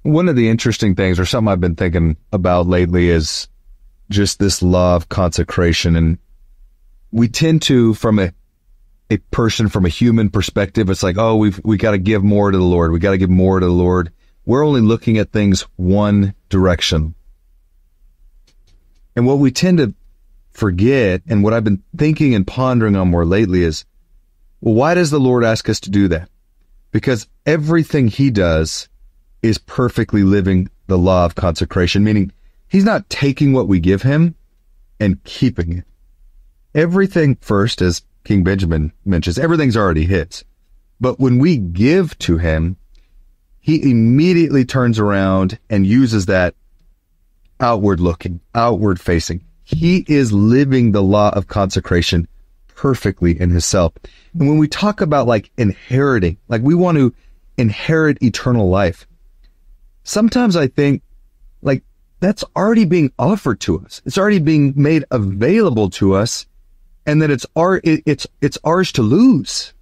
One of the interesting things, or something I've been thinking about lately, is just this of consecration. And we tend to, from a a person from a human perspective, it's like, oh, we've we got to give more to the Lord. We got to give more to the Lord. We're only looking at things one direction. And what we tend to forget, and what I've been thinking and pondering on more lately is, well, why does the Lord ask us to do that? Because everything He does is perfectly living the law of consecration, meaning He's not taking what we give Him and keeping it. Everything first, as King Benjamin mentions, everything's already His. But when we give to Him, He immediately turns around and uses that outward looking, outward facing. He is living the law of consecration perfectly in himself. And when we talk about like inheriting, like we want to inherit eternal life, sometimes I think like that's already being offered to us. It's already being made available to us and that it's our, it, it's, it's ours to lose.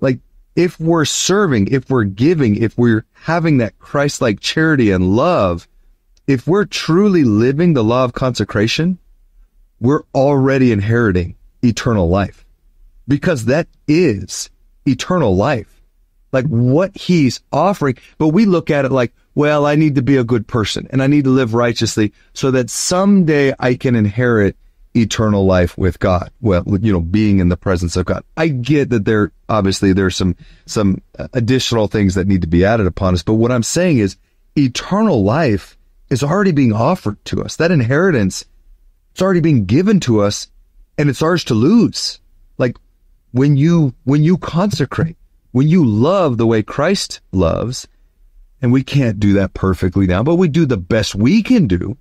Like if we're serving, if we're giving, if we're having that Christ-like charity and love, if we're truly living the law of consecration, we're already inheriting eternal life because that is eternal life. Like what he's offering. But we look at it like, well, I need to be a good person and I need to live righteously so that someday I can inherit eternal life with God. Well, you know, being in the presence of God. I get that there, obviously there's some, some additional things that need to be added upon us. But what I'm saying is eternal life is already being offered to us. That inheritance, it's already being given to us and it's ours to lose. Like when you, when you consecrate, when you love the way Christ loves, and we can't do that perfectly now, but we do the best we can do,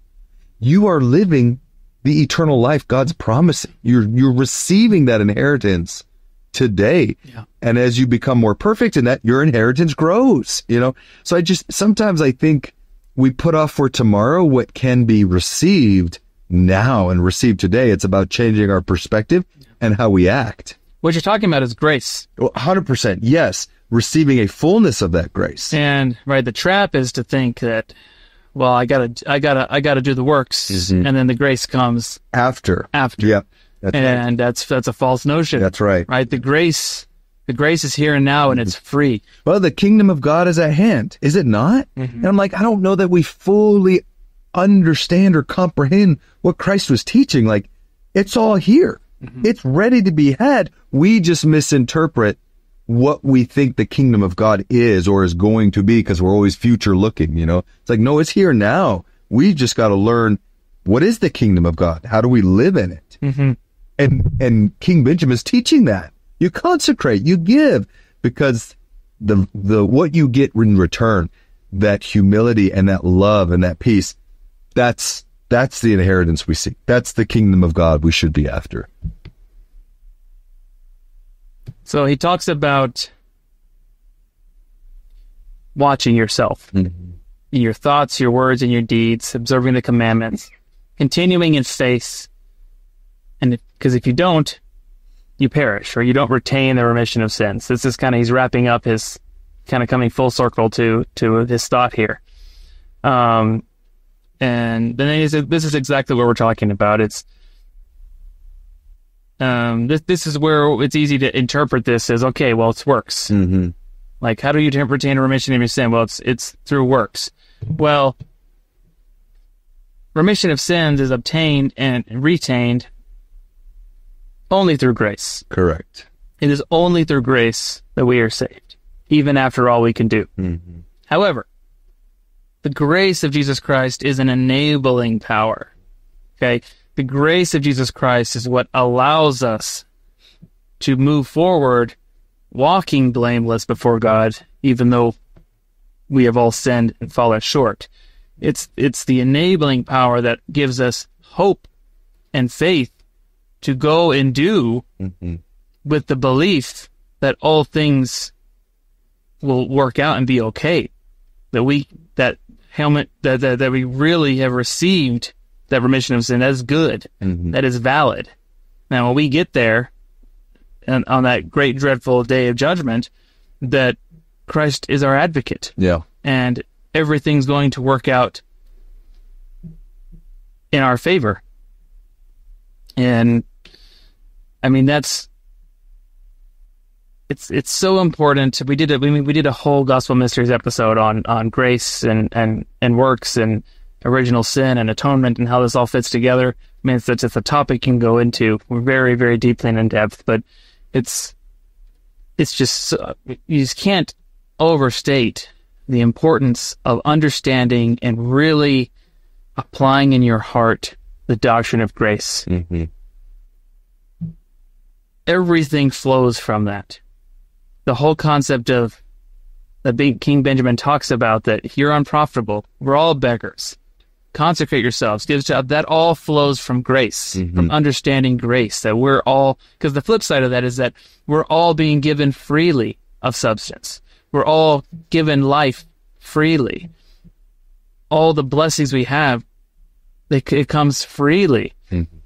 you are living the eternal life God's promising. You're, you're receiving that inheritance today. Yeah. And as you become more perfect in that, your inheritance grows, you know? So I just, sometimes I think we put off for tomorrow what can be received now and received today. It's about changing our perspective and how we act. What you're talking about is grace. Well, 100%. Yes. Receiving a fullness of that grace. And right, the trap is to think that, well, I gotta, I gotta, I gotta do the works, Mhm. and then the grace comes After. after. Yeah. That's right. and that's that's a false notion. That's right. right. The grace, the grace is here and now, and it's free. Well, the kingdom of God is at hand, is it not? And I'm like, I don't know that we fully understand or comprehend what Christ was teaching. Like, it's all here. It's ready to be had. We just misinterpret what we think the kingdom of God is or is going to be because we're always future looking, you know? It's like, no, it's here now. We just got to learn what is the kingdom of God? How do we live in it? Mm-hmm. and and King Benjamin's teaching that you consecrate, you give, because the the what you get in return, that humility and that love and that peace, that's that's the inheritance we seek. That's the kingdom of God we should be after. So he talks about watching yourself mm-hmm. in your thoughts, your words, and your deeds, observing the commandments, continuing in faith. And because if you don't, you perish or you don't retain the remission of sins. This is kind of, he's wrapping up his kind of coming full circle to, to his thought here. Um, and then he said, this is exactly what we're talking about. It's um, this this is where it's easy to interpret this as okay, well, it's works. Mm-hmm. Like, how do you retain a remission of your sin? Well, it's it's through works. Well, remission of sins is obtained and retained only through grace. Correct. It is only through grace that we are saved, even after all we can do. Mm-hmm. However, the grace of Jesus Christ is an enabling power. Okay. The grace of Jesus Christ is what allows us to move forward, walking blameless before God, even though we have all sinned and fallen short. It's, it's the enabling power that gives us hope and faith to go and do Mm-hmm. with the belief that all things will work out and be okay. That we that helmet that that, that we really have received that remission of sin. That is good. Mhm. That is valid. Now when we get there and on that great dreadful day of judgment, that Christ is our advocate Yeah. and everything's going to work out in our favor. And I mean that's it's it's so important. We did a we mean we did a whole gospel mysteries episode on on grace and and and works and original sin and atonement and how this all fits together. I mean, it's it's, it's a topic you can go into very very deeply and in depth, but it's it's just you just can't overstate the importance of understanding and really applying in your heart the doctrine of grace. Mm-hmm. Everything flows from that. The whole concept of that big King Benjamin talks about that you're unprofitable. We're all beggars. Consecrate yourselves. Give to that all flows from grace, from mm-hmm. understanding grace. That we're all because the flip side of that is that we're all being given freely of substance. We're all given life freely. All the blessings we have, they, it comes freely. Mm-hmm.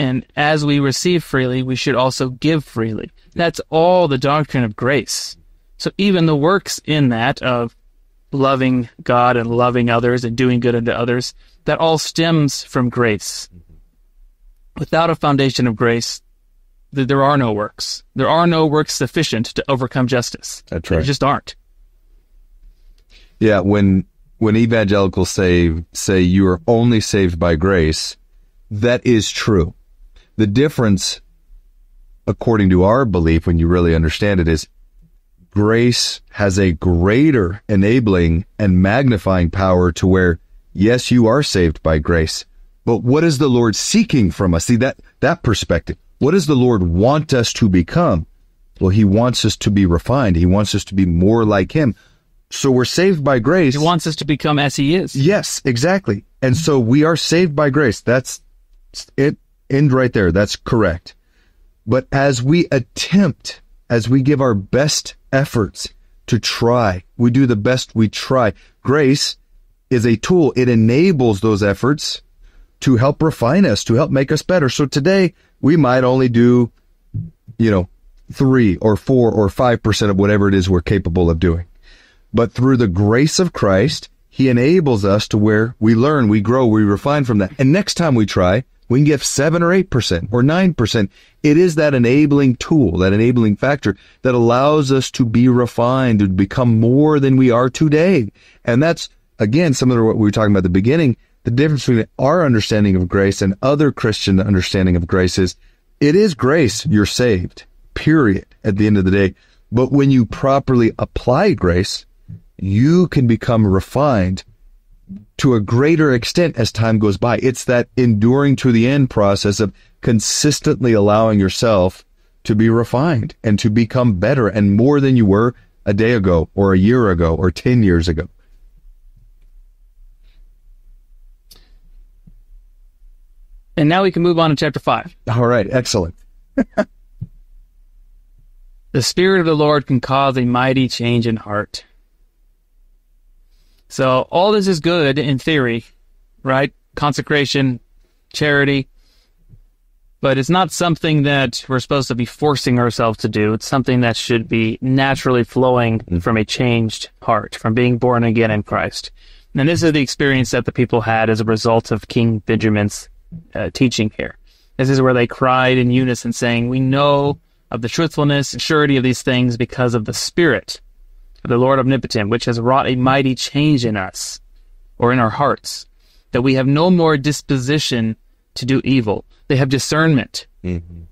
And as we receive freely, we should also give freely. That's all the doctrine of grace. So even the works in that of loving God and loving others and doing good unto others, that all stems from grace. Without a foundation of grace, th- there are no works. There are no works sufficient to overcome justice. That's There just aren't. Yeah, when when evangelicals say say you are only saved by grace, that is true. The difference, according to our belief, when you really understand it, is grace has a greater enabling and magnifying power to where, yes, you are saved by grace. But what is the Lord seeking from us? See that that perspective. What does the Lord want us to become? Well, He wants us to be refined. He wants us to be more like Him. So we're saved by grace. He wants us to become as he is. Yes, exactly. And so we are saved by grace. That's it. End right there. That's correct. But as we attempt, as we give our best efforts to try, we do the best we try. Grace is a tool. It enables those efforts to help refine us, to help make us better. So today we might only do, you know, three or four or five percent of whatever it is we're capable of doing. But through the grace of Christ, He enables us to where we learn, we grow, we refine from that. And next time we try, we can get seven or eight percent or nine percent. It is that enabling tool, that enabling factor that allows us to be refined, to become more than we are today. And that's again similar to what we were talking about at the beginning. The difference between our understanding of grace and other Christian understanding of grace is it is grace you're saved, period, at the end of the day. But when you properly apply grace, you can become refined to a greater extent as time goes by. It's that enduring to the end process of consistently allowing yourself to be refined and to become better and more than you were a day ago or a year ago or 10 years ago. And now we can move on to chapter 5. All right. Excellent. [laughs] The Spirit of the Lord can cause a mighty change in heart. So all this is good in theory, right? Consecration, charity, but it's not something that we're supposed to be forcing ourselves to do. It's something that should be naturally flowing from a changed heart, from being born again in Christ. And this is the experience that the people had as a result of King Benjamin's uh, teaching here. This is where they cried in unison, saying, We know of the truthfulness and surety of these things because of the Spirit the Lord Omnipotent, which has wrought a mighty change in us, or in our hearts, that we have no more disposition to do evil. They have discernment. Mm-hmm.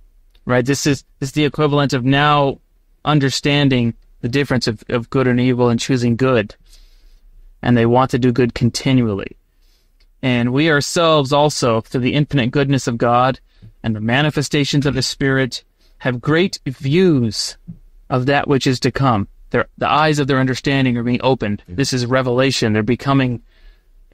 Right? This is this is the equivalent of now understanding the difference of, of good and evil and choosing good. And they want to do good continually. And we ourselves also, through the infinite goodness of God and the manifestations of the Spirit, have great views of that which is to come. Their, the eyes of their understanding are being opened. This is revelation. They're becoming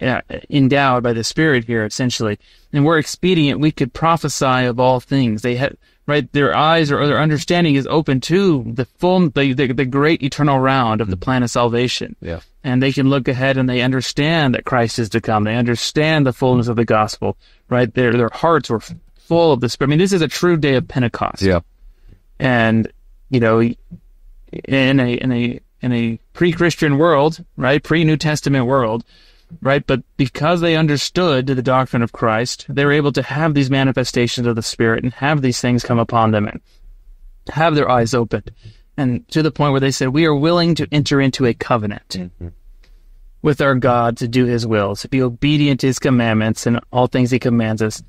uh, endowed by the Spirit here, essentially. And we're expedient. We could prophesy of all things. They have, right? Their eyes or their understanding is open to the full, the, the, the great eternal round of the plan of salvation. Yeah. And they can look ahead and they understand that Christ is to come. They understand the fullness of the gospel, right? Their, their hearts were full of the Spirit. I mean, this is a true day of Pentecost. Yeah. And, you know, in a, in a, in a pre-Christian world, right? Pre-New Testament world, right? But because they understood the doctrine of Christ, they were able to have these manifestations of the Spirit and have these things come upon them and have their eyes opened. And to the point where they said, we are willing to enter into a covenant mm-hmm. with our God to do his will, to be obedient to his commandments and all things he commands us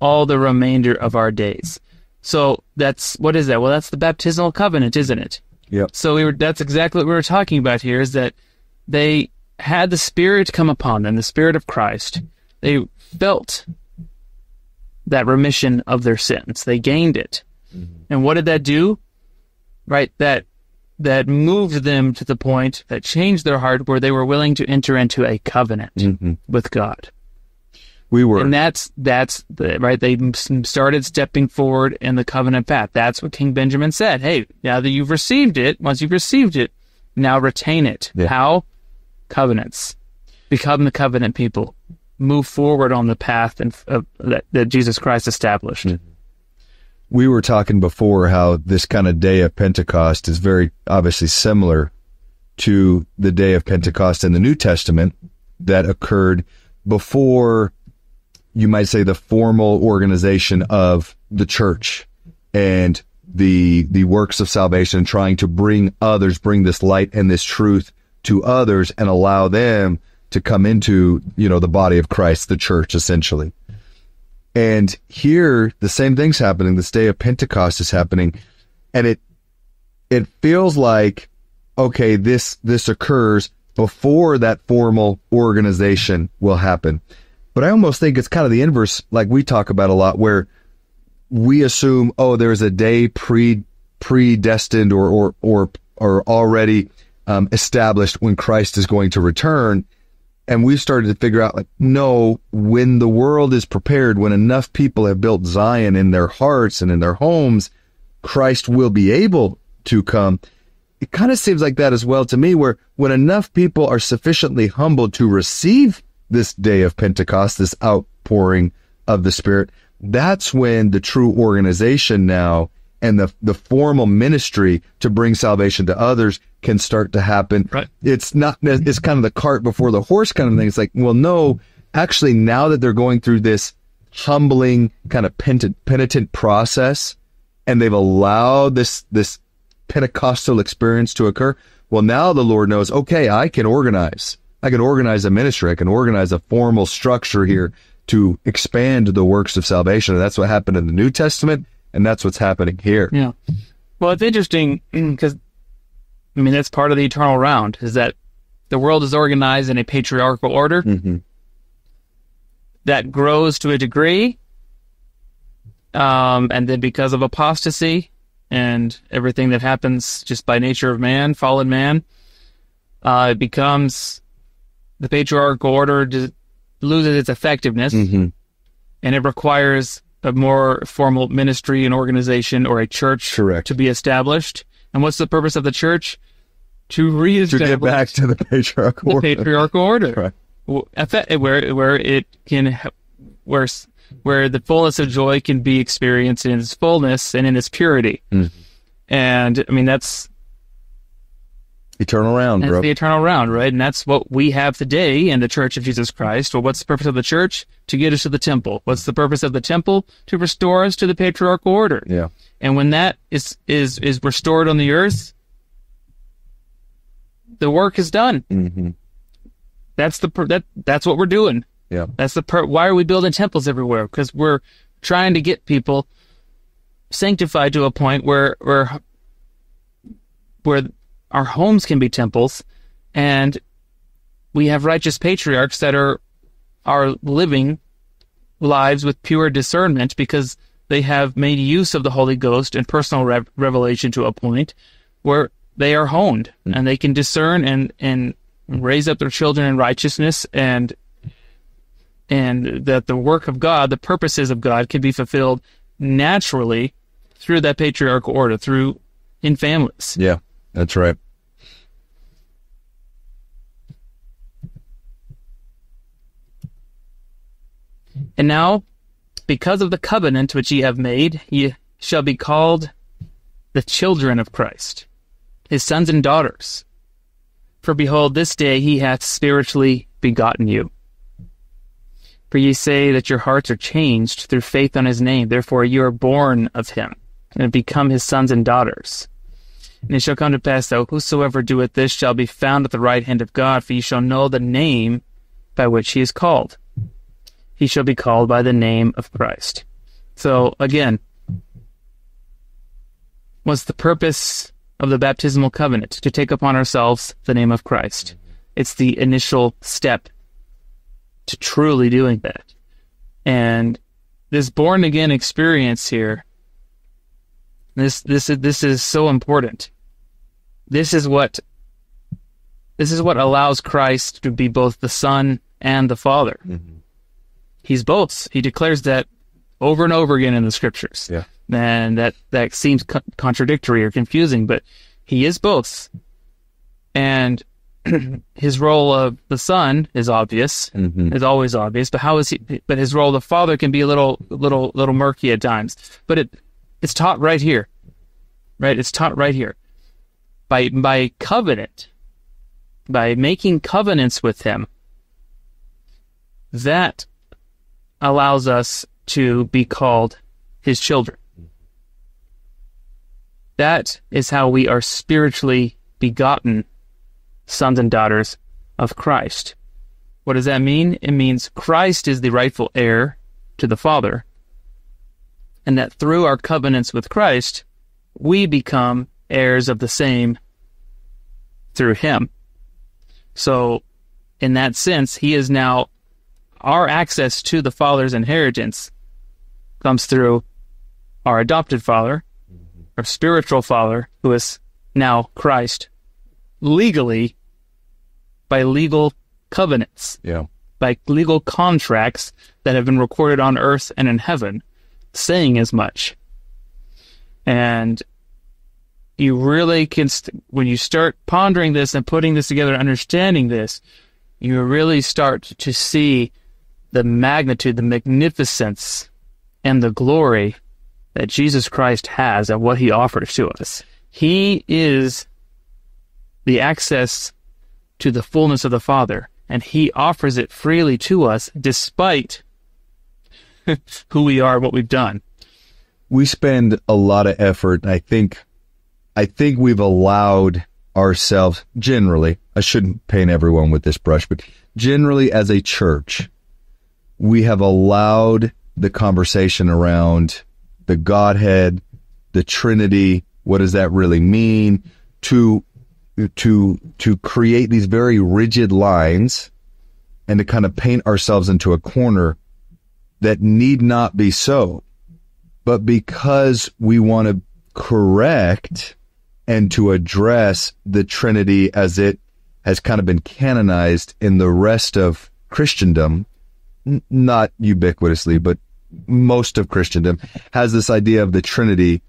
all the remainder of our days. So that's, what is that? Well, that's the baptismal covenant, isn't it? Yep. So we were, that's exactly what we were talking about here is that they had the Spirit come upon them, the Spirit of Christ. They felt that remission of their sins. They gained it. And what did that do? Right? That, that moved them to the point that changed their heart where they were willing to enter into a covenant Mhm. with God. We were. And that's, that's the, right. They started stepping forward in the covenant path. That's what King Benjamin said. Hey, now that you've received it, once you've received it, now retain it. Yeah. How? Covenants. Become the covenant people. Move forward on the path and, uh, that, that Jesus Christ established. we were talking before how this kind of day of Pentecost is very obviously similar to the day of Pentecost in the New Testament that occurred before you might say the formal organization of the church and the the works of salvation trying to bring others bring this light and this truth to others and allow them to come into you know the body of Christ the church essentially and here, the same thing's happening. This day of Pentecost is happening, and it it feels like okay, this this occurs before that formal organization will happen. But I almost think it's kind of the inverse, like we talk about a lot, where we assume, oh, there's a day pre predestined or or or or already um, established when Christ is going to return. And we've started to figure out like no when the world is prepared when enough people have built zion in their hearts and in their homes christ will be able to come. It kind of seems like that as well to me where when enough people are sufficiently humbled to receive this day of pentecost this outpouring of the spirit that's when the true organization now and the the formal ministry to bring salvation to others can start to happen. Right. It's not it's kind of the cart before the horse kind of thing. It's like, well, no, actually now that they're going through this humbling kind of penitent, penitent process and they've allowed this this Pentecostal experience to occur, well now the Lord knows, okay, I can organize. I can organize a ministry. I can organize a formal structure here to expand the works of salvation. And that's what happened in the New Testament and that's what's happening here. Yeah. Well, it's interesting [clears throat] because, I mean, that's part of the eternal round is that the world is organized in a patriarchal order Mhm. that grows to a degree. Um, and then because of apostasy and everything that happens just by nature of man, fallen man, uh, it becomes the patriarchal order loses its effectiveness Mhm. and it requires a more formal ministry and organization or a church Correct. to be established. And what's the purpose of the church? To reestablish To get back to the patriarchal the order. patriarchal order, Right. Where where it can where where the fullness of joy can be experienced in its fullness and in its purity. Mhm. And I mean that's Eternal round, bro. it's the eternal round, right? And that's what we have today in the Church of Jesus Christ. Well, what's the purpose of the church? To get us to the temple. What's the purpose of the temple? To restore us to the patriarchal order. yeah. And when that is is is restored on the earth, the work is done. hmm That's the per- that that's what we're doing. Yeah. That's the per- why are we building temples everywhere? Because we're trying to get people sanctified to a point where where where our homes can be temples, and we have righteous patriarchs that are are living lives with pure discernment because they have made use of the Holy Ghost and personal rev- revelation to a point where they are honed hmm. and they can discern and and raise up their children in righteousness and and that the work of God, the purposes of God, can be fulfilled naturally through that patriarchal order, through in families. Yeah. That's right. And now, because of the covenant which ye have made, ye shall be called the children of Christ, his sons and daughters. For behold, this day he hath spiritually begotten you. For ye say that your hearts are changed through faith on his name. Therefore you are born of him, and become his sons and daughters. And it shall come to pass that whosoever doeth this shall be found at the right hand of God, for ye shall know the name by which he is called he shall be called by the name of Christ. So again, what's the purpose of the baptismal covenant? To take upon ourselves the name of Christ. It's the initial step to truly doing that. And this born again experience here, this this this is so important. This is what this is what allows Christ to be both the Son and the Father. He's both. He declares that over and over again in the scriptures. Yeah. And that, that seems co- contradictory or confusing, but he is both. And [clears throat] his role of the son is obvious, Mhm. is always obvious, but how is he, but his role of the father can be a little, little, little murky at times. But it, it's taught right here. Right? It's taught right here. By, by covenant, by making covenants with him, that allows us to be called his children. That is how we are spiritually begotten sons and daughters of Christ. What does that mean? It means Christ is the rightful heir to the Father, and that through our covenants with Christ, we become heirs of the same through him. So, in that sense, he is now our access to the Father's inheritance comes through our adopted Father, mm-hmm. our spiritual Father, who is now Christ, legally by legal covenants, Yeah. by legal contracts that have been recorded on earth and in heaven, saying as much. And you really can, st- when you start pondering this and putting this together, understanding this, you really start to see the magnitude, the magnificence, and the glory that Jesus Christ has and what he offers to us. He is the access to the fullness of the Father, and he offers it freely to us despite [laughs] who we are, what we've done. we spend a lot of effort. I think, I think we've allowed ourselves generally, I shouldn't paint everyone with this brush, but generally as a church, we have allowed the conversation around the Godhead, the Trinity, what does that really mean to, to, to create these very rigid lines and to kind of paint ourselves into a corner that need not be so. But because we want to correct and to address the Trinity as it has kind of been canonized in the rest of Christendom, n- not ubiquitously, but most of Christendom has this idea of the Trinity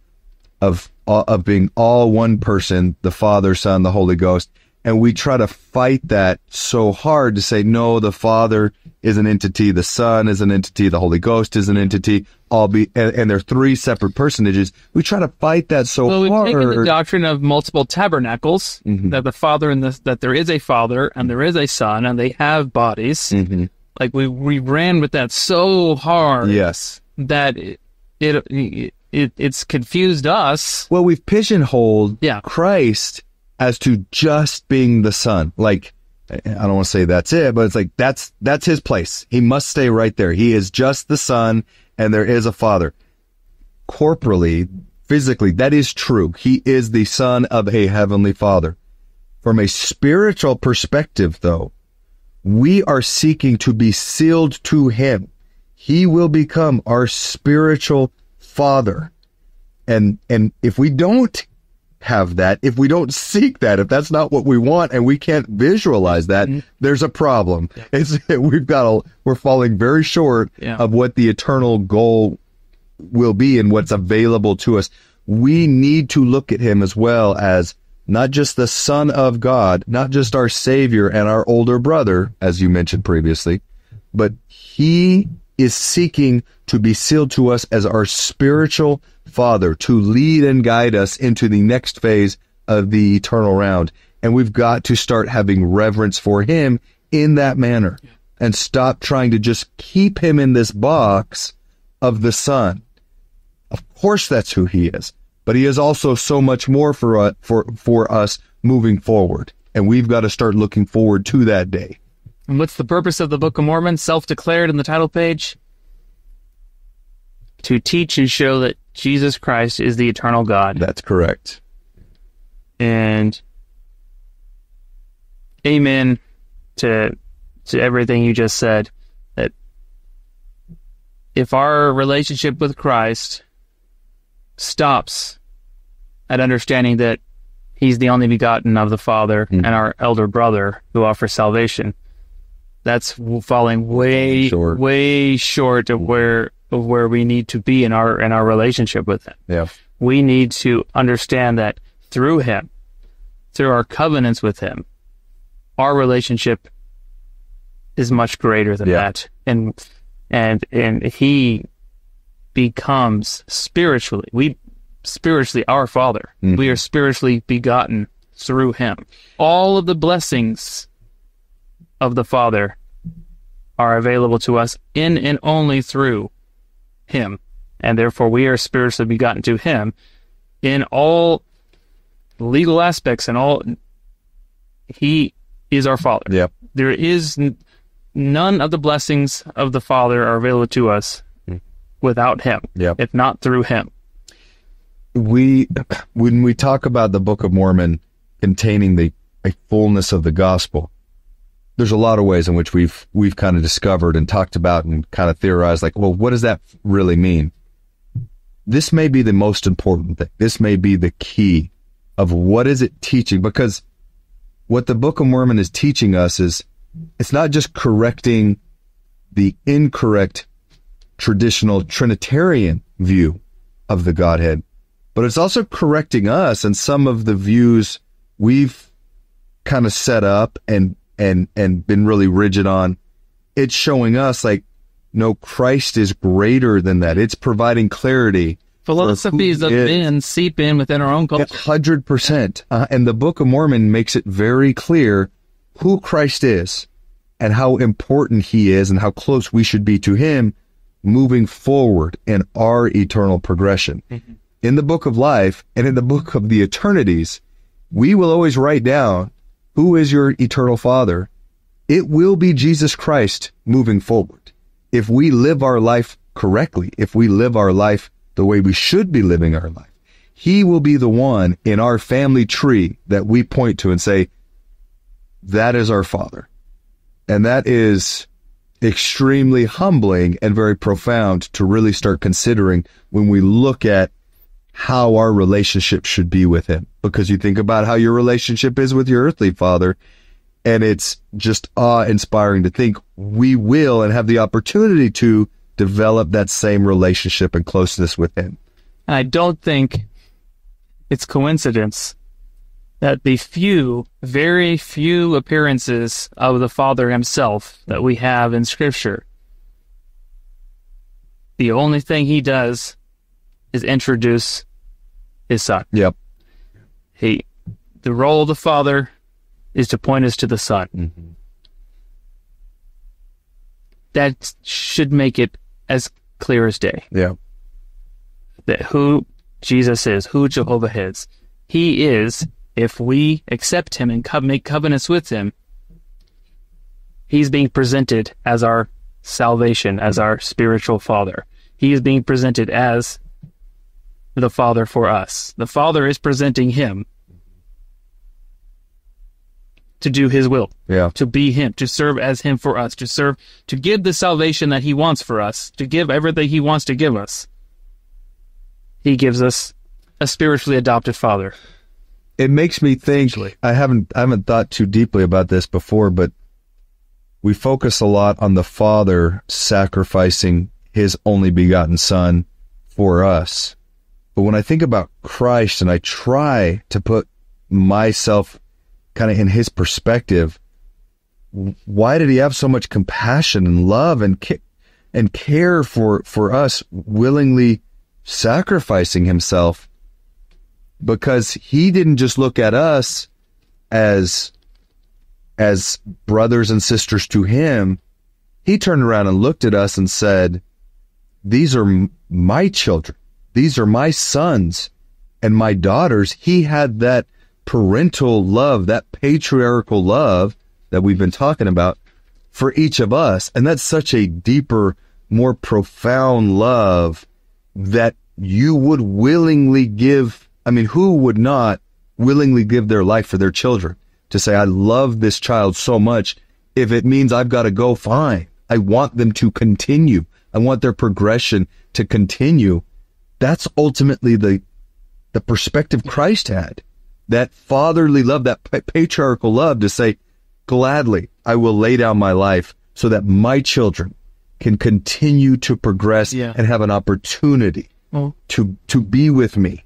of uh, of being all one person, the Father, Son, the Holy Ghost, and we try to fight that so hard to say no, the Father is an entity, the Son is an entity, the Holy Ghost is an entity, all be and, and they're three separate personages. We try to fight that so Well, we've hard. taken the doctrine of multiple tabernacles Mm-hmm. that the father and the that there is a father and there is a son and they have bodies. Mm-hmm. Like we we ran with that so hard yes. that it, it it it's confused us. Well, we've pigeonholed Yeah. Christ as to just being the son. Like, I don't want to say that's it, but it's like that's that's his place. He must stay right there. He is just the son, and there is a father. Corporally, physically, that is true. He is the son of a heavenly father. From a spiritual perspective, though, we are seeking to be sealed to him. He will become our spiritual father. And and if we don't have that, if we don't seek that, if that's not what we want and we can't visualize that, mm-hmm. there's a problem. [laughs] It's we've got a we're falling very short Yeah. of what the eternal goal will be and what's available to us. We need to look at him as well as not just the son of God, not just our savior and our older brother, as you mentioned previously, but he is seeking to be sealed to us as our spiritual father to lead and guide us into the next phase of the eternal round. And we've got to start having reverence for him in that manner and stop trying to just keep him in this box of the son. Of course, that's who he is, but he is also so much more for us, for, for us moving forward. And we've got to start looking forward to that day. And what's the purpose of the Book of Mormon? Self-declared in the title page to teach and show that Jesus Christ is the eternal God. That's correct. and amen to to everything you just said that if our relationship with Christ stops at understanding that he's the only begotten of the Father hmm. and our elder brother who offers salvation that's falling way Short. way short of where of where we need to be in our in our relationship with him Yeah. we need to understand that through him, through our covenants with him, our relationship is much greater than Yeah. that. And and and he becomes spiritually we spiritually our father. Mm-hmm. We are spiritually begotten through him. All of the blessings of the Father are available to us in and only through him and therefore we are spiritually begotten to him in all legal aspects and all he is our father Yep. there is none of the blessings of the father are available to us mm. without him Yep. if not through him we when we talk about the Book of Mormon containing the a fullness of the gospel, there's a lot of ways in which we've we've kind of discovered and talked about and kind of theorized like, well, what does that really mean? This may be the most important thing. This may be the key of what is it teaching because what the Book of Mormon is teaching us is it's not just correcting the incorrect traditional Trinitarian view of the Godhead, but it's also correcting us and some of the views we've kind of set up and and and been really rigid on. It's showing us like no Christ is greater than that. It's providing clarity. philosophies of men seep in within our own culture Hundred percent. Uh, and the Book of Mormon makes it very clear who Christ is and how important he is and how close we should be to him moving forward in our eternal progression. In the book of life and in the book of the eternities, we will always write down who is your eternal father. It will be Jesus Christ moving forward. If we live our life correctly, if we live our life the way we should be living our life, he will be the one in our family tree that we point to and say, that is our father. And that is extremely humbling and very profound to really start considering when we look at how our relationship should be with him. Because you think about how your relationship is with your earthly father, and it's just awe inspiring to think we will and have the opportunity to develop that same relationship and closeness with him. And I don't think it's coincidence that the few, very few appearances of the Father himself that we have in Scripture the only thing he does is introduce his son. Yep. He, the role of the father is to point us to the son. Mm-hmm. That should make it as clear as day Yeah. that who Jesus is, who Jehovah is. He is, if we accept him and co- make covenants with him, he's being presented as our salvation, as our spiritual father. He is being presented as the father for us. The father is presenting him to do his will Yeah. to be him, to serve as him for us, to serve, to give the salvation that he wants for us, to give everything he wants to give us. He gives us a spiritually adopted father. it makes me think I haven't I haven't thought too deeply about this before, but we focus a lot on the Father sacrificing his only begotten Son for us. But when I think about Christ and I try to put myself kind of in his perspective, why did he have so much compassion and love and ca- and care for for us willingly sacrificing himself? Because he didn't just look at us as as brothers and sisters to him. He turned around and looked at us and said these are my children these are my sons and my daughters. He had that parental love that patriarchal love that we've been talking about for each of us. And that's such a deeper more profound love that you would willingly give I mean who would not willingly give their life for their children to say I love this child so much. If it means I've got to go fine. I want them to continue. I want their progression to continue that's ultimately the the perspective Christ had that fatherly love that patriarchal love to say gladly I will lay down my life so that my children can continue to progress Yeah. and have an opportunity to to be with me.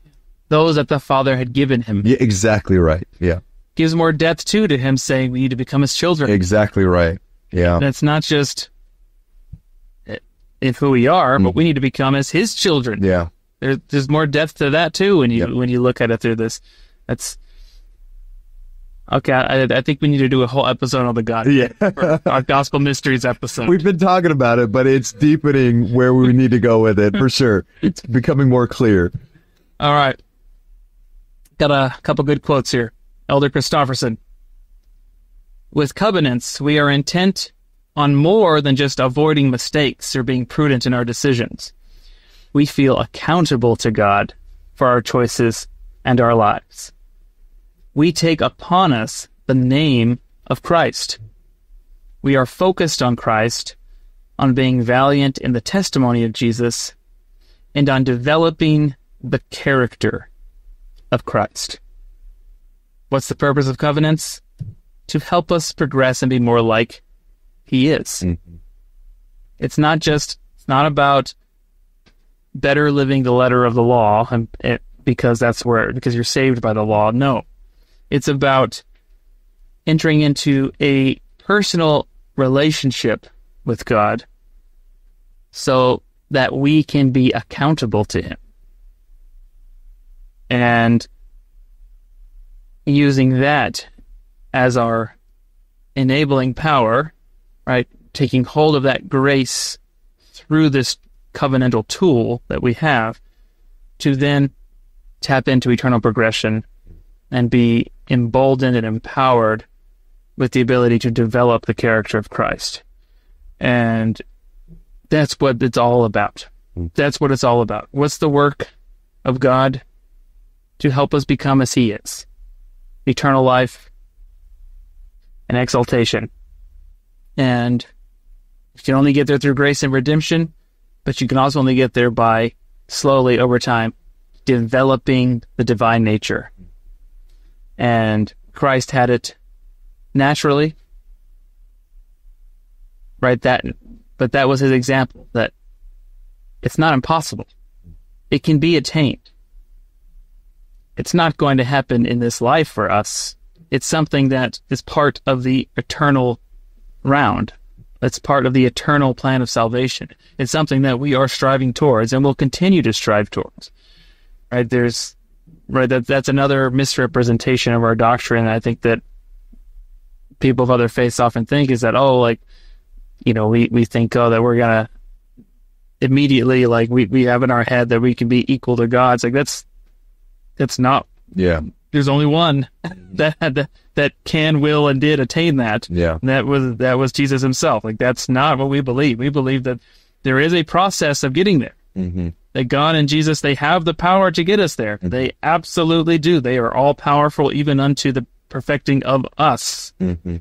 those that the father had given him Yeah, exactly right. Yeah, gives more depth too to him saying we need to become his children. exactly right. Yeah, That's not just i- in who we are, but mm. we need to become as his children. yeah, There, there's more depth to that too when you Yep. when you look at it through this. That's okay. I, I think we need to do a whole episode on the God, yeah. [laughs] our gospel mysteries episode. We've been talking about it, but it's deepening where we need to go with it for sure. [laughs] It's becoming more clear. All right, got a couple good quotes here. Elder Christofferson. With covenants, we are intent on more than just avoiding mistakes or being prudent in our decisions. We feel accountable to God for our choices and our lives. We take upon us the name of Christ. We are focused on Christ, on being valiant in the testimony of Jesus, and on developing the character of Christ. What's the purpose of covenants? To help us progress and be more like He is. Mm-hmm. It's not just, it's not about better living the letter of the law and it, because that's where, because you're saved by the law. No. It's about entering into a personal relationship with God so that we can be accountable to Him. And using that as our enabling power, right? Taking hold of that grace through this covenantal tool that we have to then tap into eternal progression and be emboldened and empowered with the ability to develop the character of Christ. And that's what it's all about. Hmm. That's what it's all about. What's the work of God to help us become as He is? Eternal life and exaltation. And you can only get there through grace and redemption, but you can also only get there by slowly over time developing the divine nature. And Christ had it naturally. Right that but that was his example that it's not impossible. It can be attained. It's not going to happen in this life for us. It's something that is part of the eternal round That's part of the eternal plan of salvation. It's something that we are striving towards and will continue to strive towards. Right? There's right that that's another misrepresentation of our doctrine. I think that people of other faiths often think is that oh like you know we we think oh that we're gonna immediately like we we have in our head that we can be equal to God. It's like that's that's not Yeah. there's only one [laughs] that that, that can, will, and did attain that. Yeah. And that was that was Jesus himself. Like that's not what we believe. We believe that there is a process of getting there. Mm-hmm. That God and Jesus they have the power to get us there. They absolutely do. They are all powerful, even unto the perfecting of us. Mm-hmm.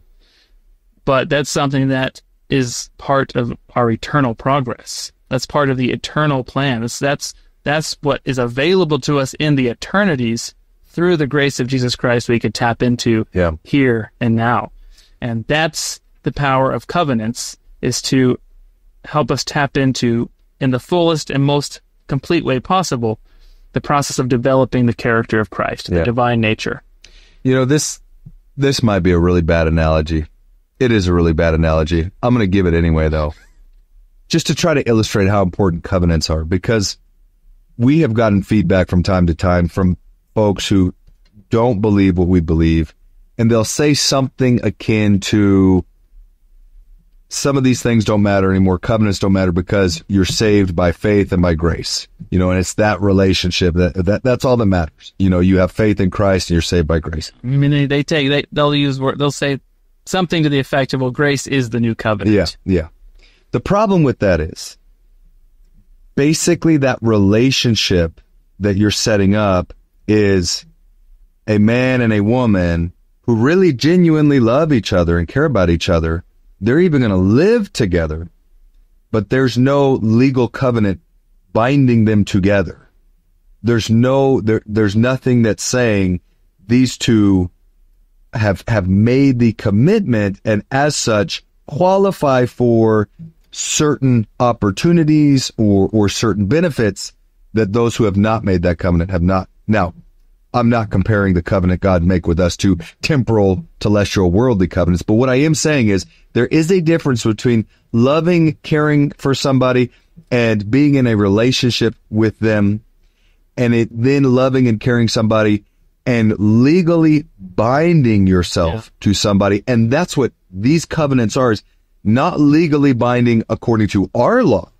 But that's something that is part of our eternal progress. That's part of the eternal plan. That's that's that's what is available to us in the eternities through the grace of Jesus Christ. We could tap into Yeah. here and now, and that's the power of covenants is to help us tap into in the fullest and most complete way possible the process of developing the character of Christ, the divine nature. You know, this this might be a really bad analogy. It is a really bad analogy. I'm going to give it anyway though. Just to try to illustrate how important covenants are because we have gotten feedback from time to time from folks who don't believe what we believe and they'll say something akin to some of these things don't matter anymore. Covenants don't matter because you're saved by faith and by grace. You know, and it's that relationship that, that that's all that matters. You know, you have faith in Christ and you're saved by grace. I mean, they, they take they they'll use word they'll say something to the effect of, "Well, grace is the new covenant." Yeah, yeah. The problem with that is basically that relationship that you're setting up is a man and a woman who really genuinely love each other and care about each other. They're even going to live together, but there's no legal covenant binding them together. There's no there, there's nothing that's saying these two have have made the commitment and as such qualify for certain opportunities or or certain benefits that those who have not made that covenant have not. Now, I'm not comparing the covenant God make with us to temporal, telestial, worldly covenants, but what I am saying is there is a difference between loving, caring for somebody and being in a relationship with them and it then loving and caring somebody and legally binding yourself to somebody. And that's what these covenants are is not legally binding according to our law,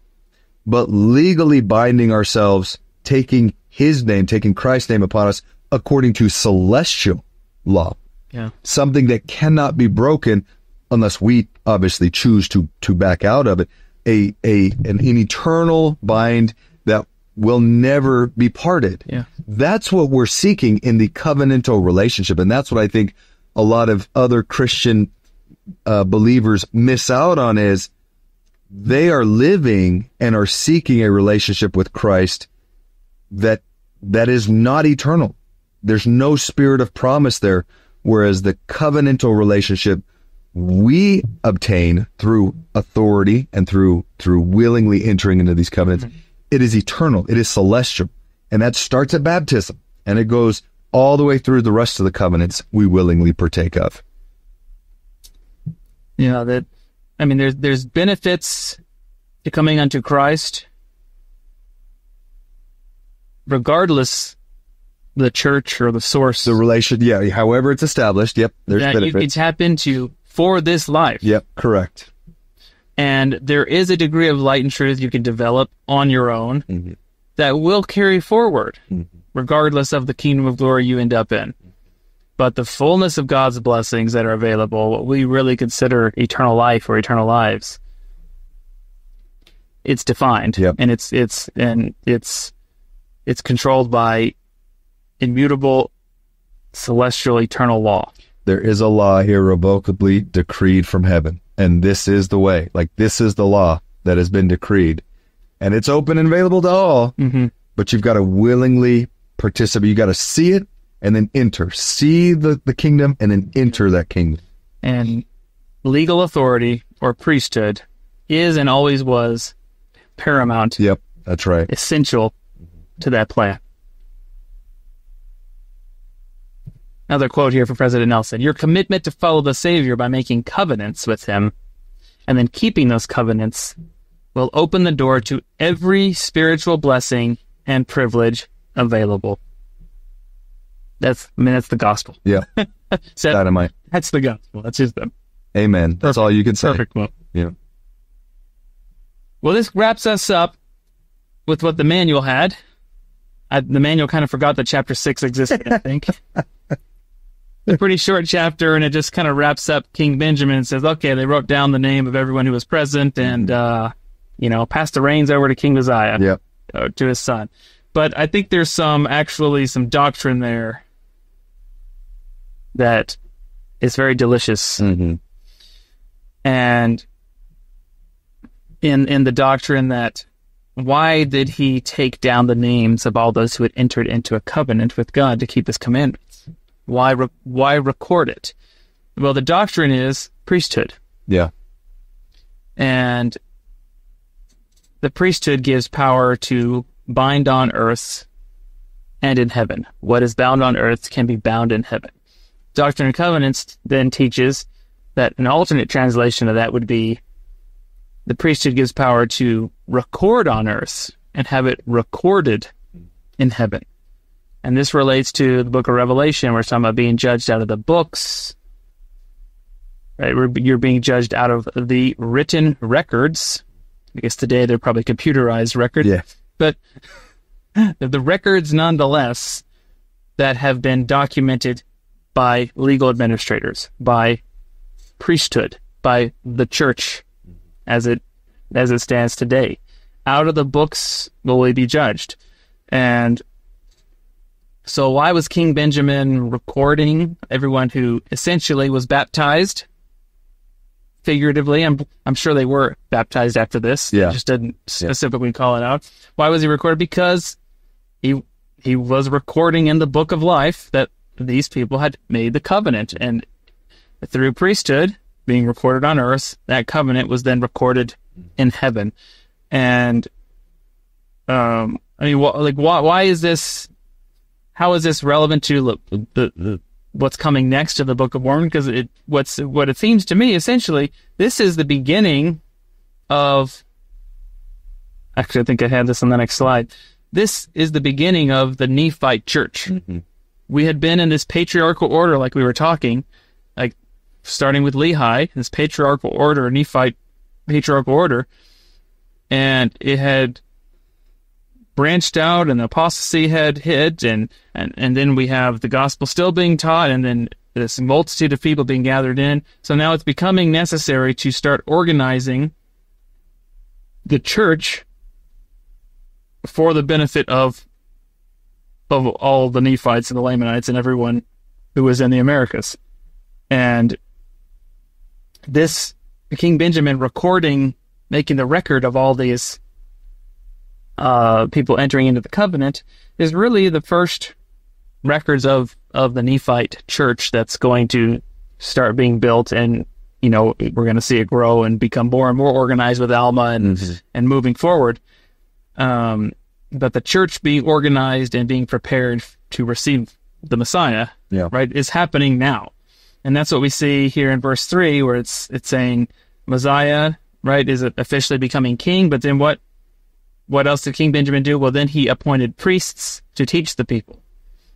but legally binding ourselves, taking his name, taking Christ's name upon us according to celestial law. Yeah. Something that cannot be broken unless we obviously choose to to back out of it. A a an, an eternal bind that will never be parted. Yeah. That's what we're seeking in the covenantal relationship. And that's what I think a lot of other Christian uh, believers miss out on is they are living and are seeking a relationship with Christ that that is not eternal. There's no spirit of promise there. Whereas the covenantal relationship we obtain through authority and through through willingly entering into these covenants, mm-hmm. it is eternal. It is celestial. And that starts at baptism and it goes all the way through the rest of the covenants we willingly partake of. You know that. I mean, there's there's benefits to coming unto Christ, regardless the church or the source The relation, yeah, however it's established, yep, there's that you can tap into for this life. Yep, correct. And there is a degree of light and truth you can develop on your own Mm-hmm. that will carry forward, regardless of the kingdom of glory you end up in. But the fullness of God's blessings that are available, what we really consider eternal life or eternal lives, it's defined, Yep. and it's it's and it's it's controlled by immutable celestial eternal law. There is a law irrevocably decreed from heaven, and this is the way. Like this is the law that has been decreed, and it's open and available to all. Mm-hmm. But you've got to willingly participate. You got to see it and then enter. See the the kingdom and then enter that kingdom. and legal authority or priesthood is and always was paramount, Yep, that's right. essential to that plan. Another quote here from President Nelson Your commitment to follow the Savior by making covenants with him and then keeping those covenants will open the door to every spiritual blessing and privilege available. That's, I mean, that's the gospel. Yeah. [laughs] So Dynamite. that's the gospel. That's just the Amen. That's all you can say. perfect quote. Yeah. Well, this wraps us up with what the manual had. I, the manual kind of forgot that chapter six existed, I think. [laughs] a pretty short chapter, and it just kind of wraps up King Benjamin and says, okay, they wrote down the name of everyone who was present and, uh, you know, passed the reins over to King Mosiah, Yep. uh, to his son. But I think there's some, actually, some doctrine there that is very delicious Mm-hmm. and in in the doctrine that why did he take down the names of all those who had entered into a covenant with God to keep his commandments? Why re- why record it? Well, the doctrine is priesthood, Yeah. and the priesthood gives power to bind on earth and in heaven. What is bound on earth can be bound in heaven. Doctrine and Covenants then teaches that an alternate translation of that would be the priesthood gives power to record on earth and have it recorded in heaven. And this relates to the book of Revelation, where it's talking about being judged out of the books. Right? We're- You're being judged out of the written records. I guess today they're probably computerized records Yeah. but [laughs] the records nonetheless that have been documented by legal administrators, by priesthood, by the church as it as it stands today. Out of the books will we be judged. And so why was King Benjamin recording everyone who essentially was baptized? Figuratively, I'm I'm sure they were baptized after this. Yeah. He just didn't specifically call it out. Why was he recorded? Because he he was recording in the book of life that these people had made the covenant and through priesthood being recorded on earth that covenant was then recorded in heaven. And um i mean wh- like why why is this how is this relevant to look, the, the what's coming next in the book of mormon? Because it what's what it seems to me essentially this is the beginning of actually i think i had this on the next slide. This is the beginning of the Nephite church. We had been in this patriarchal order, like we were talking, like starting with Lehi, this patriarchal order, Nephite patriarchal order, and it had branched out, and apostasy had hit, and and and then we have the gospel still being taught, and then this multitude of people being gathered in. So now it's becoming necessary to start organizing the church for the benefit of of all the Nephites and the Lamanites and everyone who was in the Americas. And this King Benjamin recording, making the record of all these uh, people entering into the covenant, is really the first records of of the Nephite church that's going to start being built, and you know we're going to see it grow and become more and more organized with Alma and and moving forward. Um, but the church being organized and being prepared to receive the Messiah, Yeah. right, is happening now, and that's what we see here in verse three, where it's it's saying Mosiah, right, is officially becoming king. But then what? What else did King Benjamin do? Well, then he appointed priests to teach the people,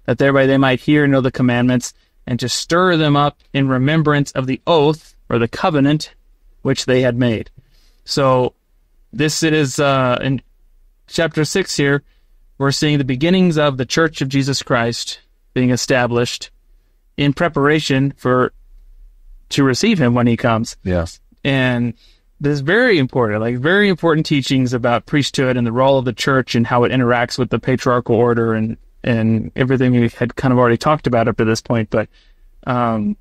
that thereby they might hear and know the commandments, and to stir them up in remembrance of the oath or the covenant which they had made. So this it is uh, in chapter 6 here, we're seeing the beginnings of the Church of Jesus Christ being established in preparation for to receive him when he comes. Yes. And this is very important, like very important teachings about priesthood and the role of the church and how it interacts with the patriarchal order and and everything we had kind of already talked about up to this point. But um,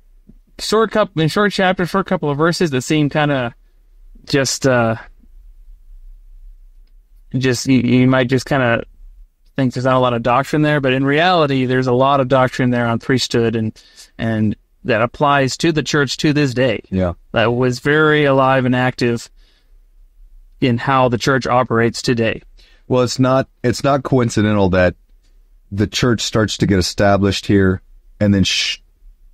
short couple in short chapter, short couple of verses that seem kind of just uh, just you, you might just kind of think there's not a lot of doctrine there, but in reality, there's a lot of doctrine there on priesthood and and that applies to the church to this day. Yeah. That was very alive and active in how the church operates today. Well, it's not it's not coincidental that the church starts to get established here, and then sh-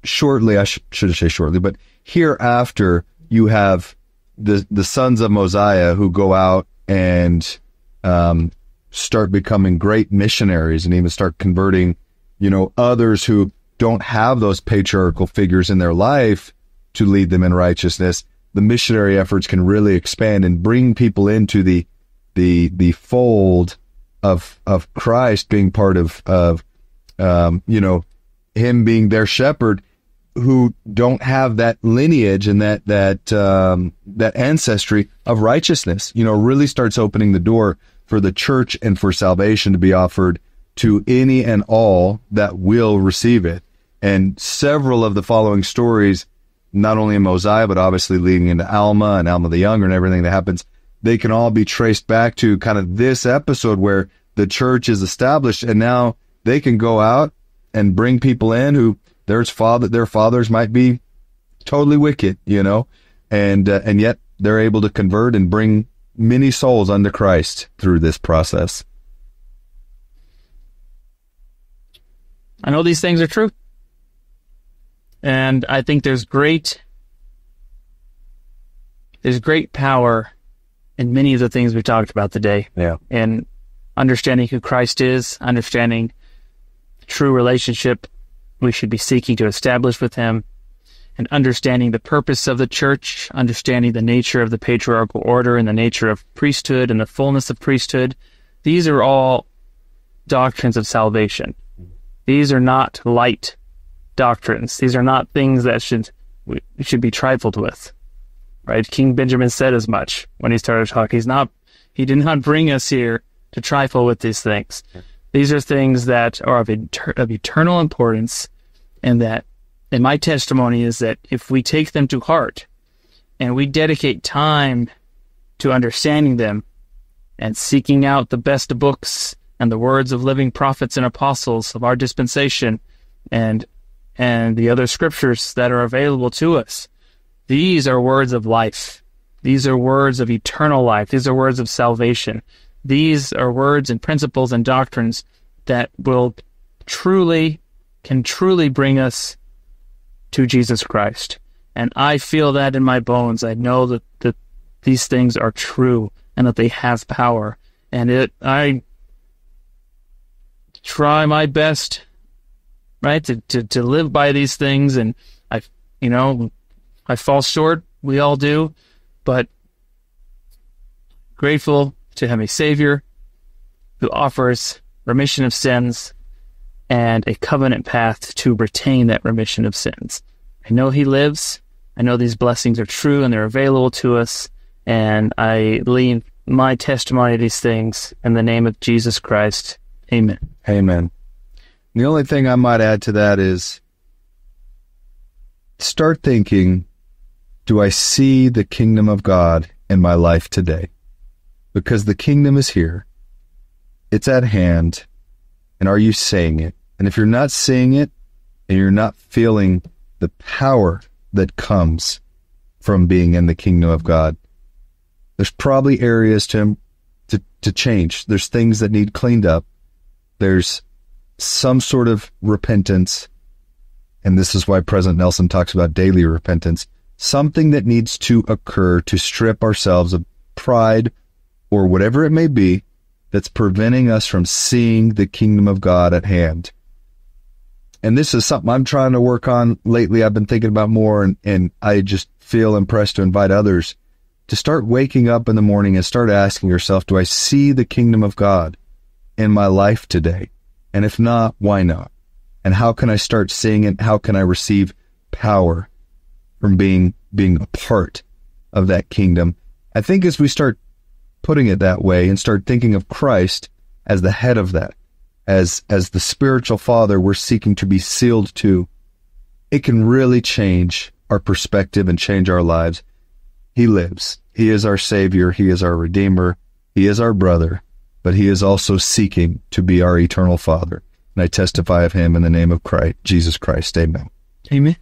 shortly, I sh- should say shortly, but hereafter, you have the the sons of Mosiah who go out and um, start becoming great missionaries and even start converting, you know, others who don't have those patriarchal figures in their life to lead them in righteousness. The missionary efforts can really expand and bring people into the the the fold of of Christ being part of of um, you know him being their shepherd who don't have that lineage and that that um, that ancestry of righteousness. You know, really starts opening the door for the church and for salvation to be offered to any and all that will receive it. And several of the following stories, not only in Mosiah, but obviously leading into Alma and Alma the Younger and everything that happens, they can all be traced back to kind of this episode where the church is established and now they can go out and bring people in who their father their fathers might be totally wicked, you know, and uh, and yet they're able to convert and bring many souls unto Christ through this process. I know these things are true. And I think there's great there's great power in many of the things we talked about today. Yeah. In understanding who Christ is, understanding true relationship we should be seeking to establish with him, and understanding the purpose of the church, understanding the nature of the patriarchal order and the nature of priesthood and the fullness of priesthood. These are all doctrines of salvation. These are not light doctrines. These are not things that should we should be trifled with. Right? King Benjamin said as much when he started talking. He's not he did not bring us here to trifle with these things. These are things that are of, inter- of eternal importance, and that, and my testimony is that if we take them to heart and we dedicate time to understanding them and seeking out the best books and the words of living prophets and apostles of our dispensation and and the other scriptures that are available to us. These are words of life. These are words of eternal life. These are words of salvation. These are words and principles and doctrines that will truly, can truly bring us to Jesus Christ. And I feel that in my bones. I know that, that these things are true and that they have power. And it, I try my best, right, to, to, to live by these things. And I, you know, I fall short. We all do. But grateful to have a Savior who offers remission of sins and a covenant path to retain that remission of sins. I know He lives. I know these blessings are true and they're available to us. And I leave my testimony of these things in the name of Jesus Christ. Amen. Amen. The only thing I might add to that is start thinking do I see the kingdom of God in my life today? Because the kingdom is here, it's at hand. And are you saying it? And if you're not seeing it and you're not feeling the power that comes from being in the kingdom of God, there's probably areas to, to, to change. There's things that need cleaned up. There's some sort of repentance. And this is why President Nelson talks about daily repentance. Something that needs to occur to strip ourselves of pride or whatever it may be that's preventing us from seeing the kingdom of God at hand. And this is something I'm trying to work on lately. I've been thinking about more and, and I just feel impressed to invite others to start waking up in the morning and start asking yourself, do I see the kingdom of God in my life today? And if not, why not? And how can I start seeing it? How can I receive power from being, being a part of that kingdom? I think as we start putting it that way and start thinking of Christ as the head of that, as, as the spiritual father we're seeking to be sealed to, it can really change our perspective and change our lives. He lives. He is our savior. He is our redeemer. He is our brother, but he is also seeking to be our eternal father. And I testify of him in the name of Christ, Jesus Christ. Amen. Amen.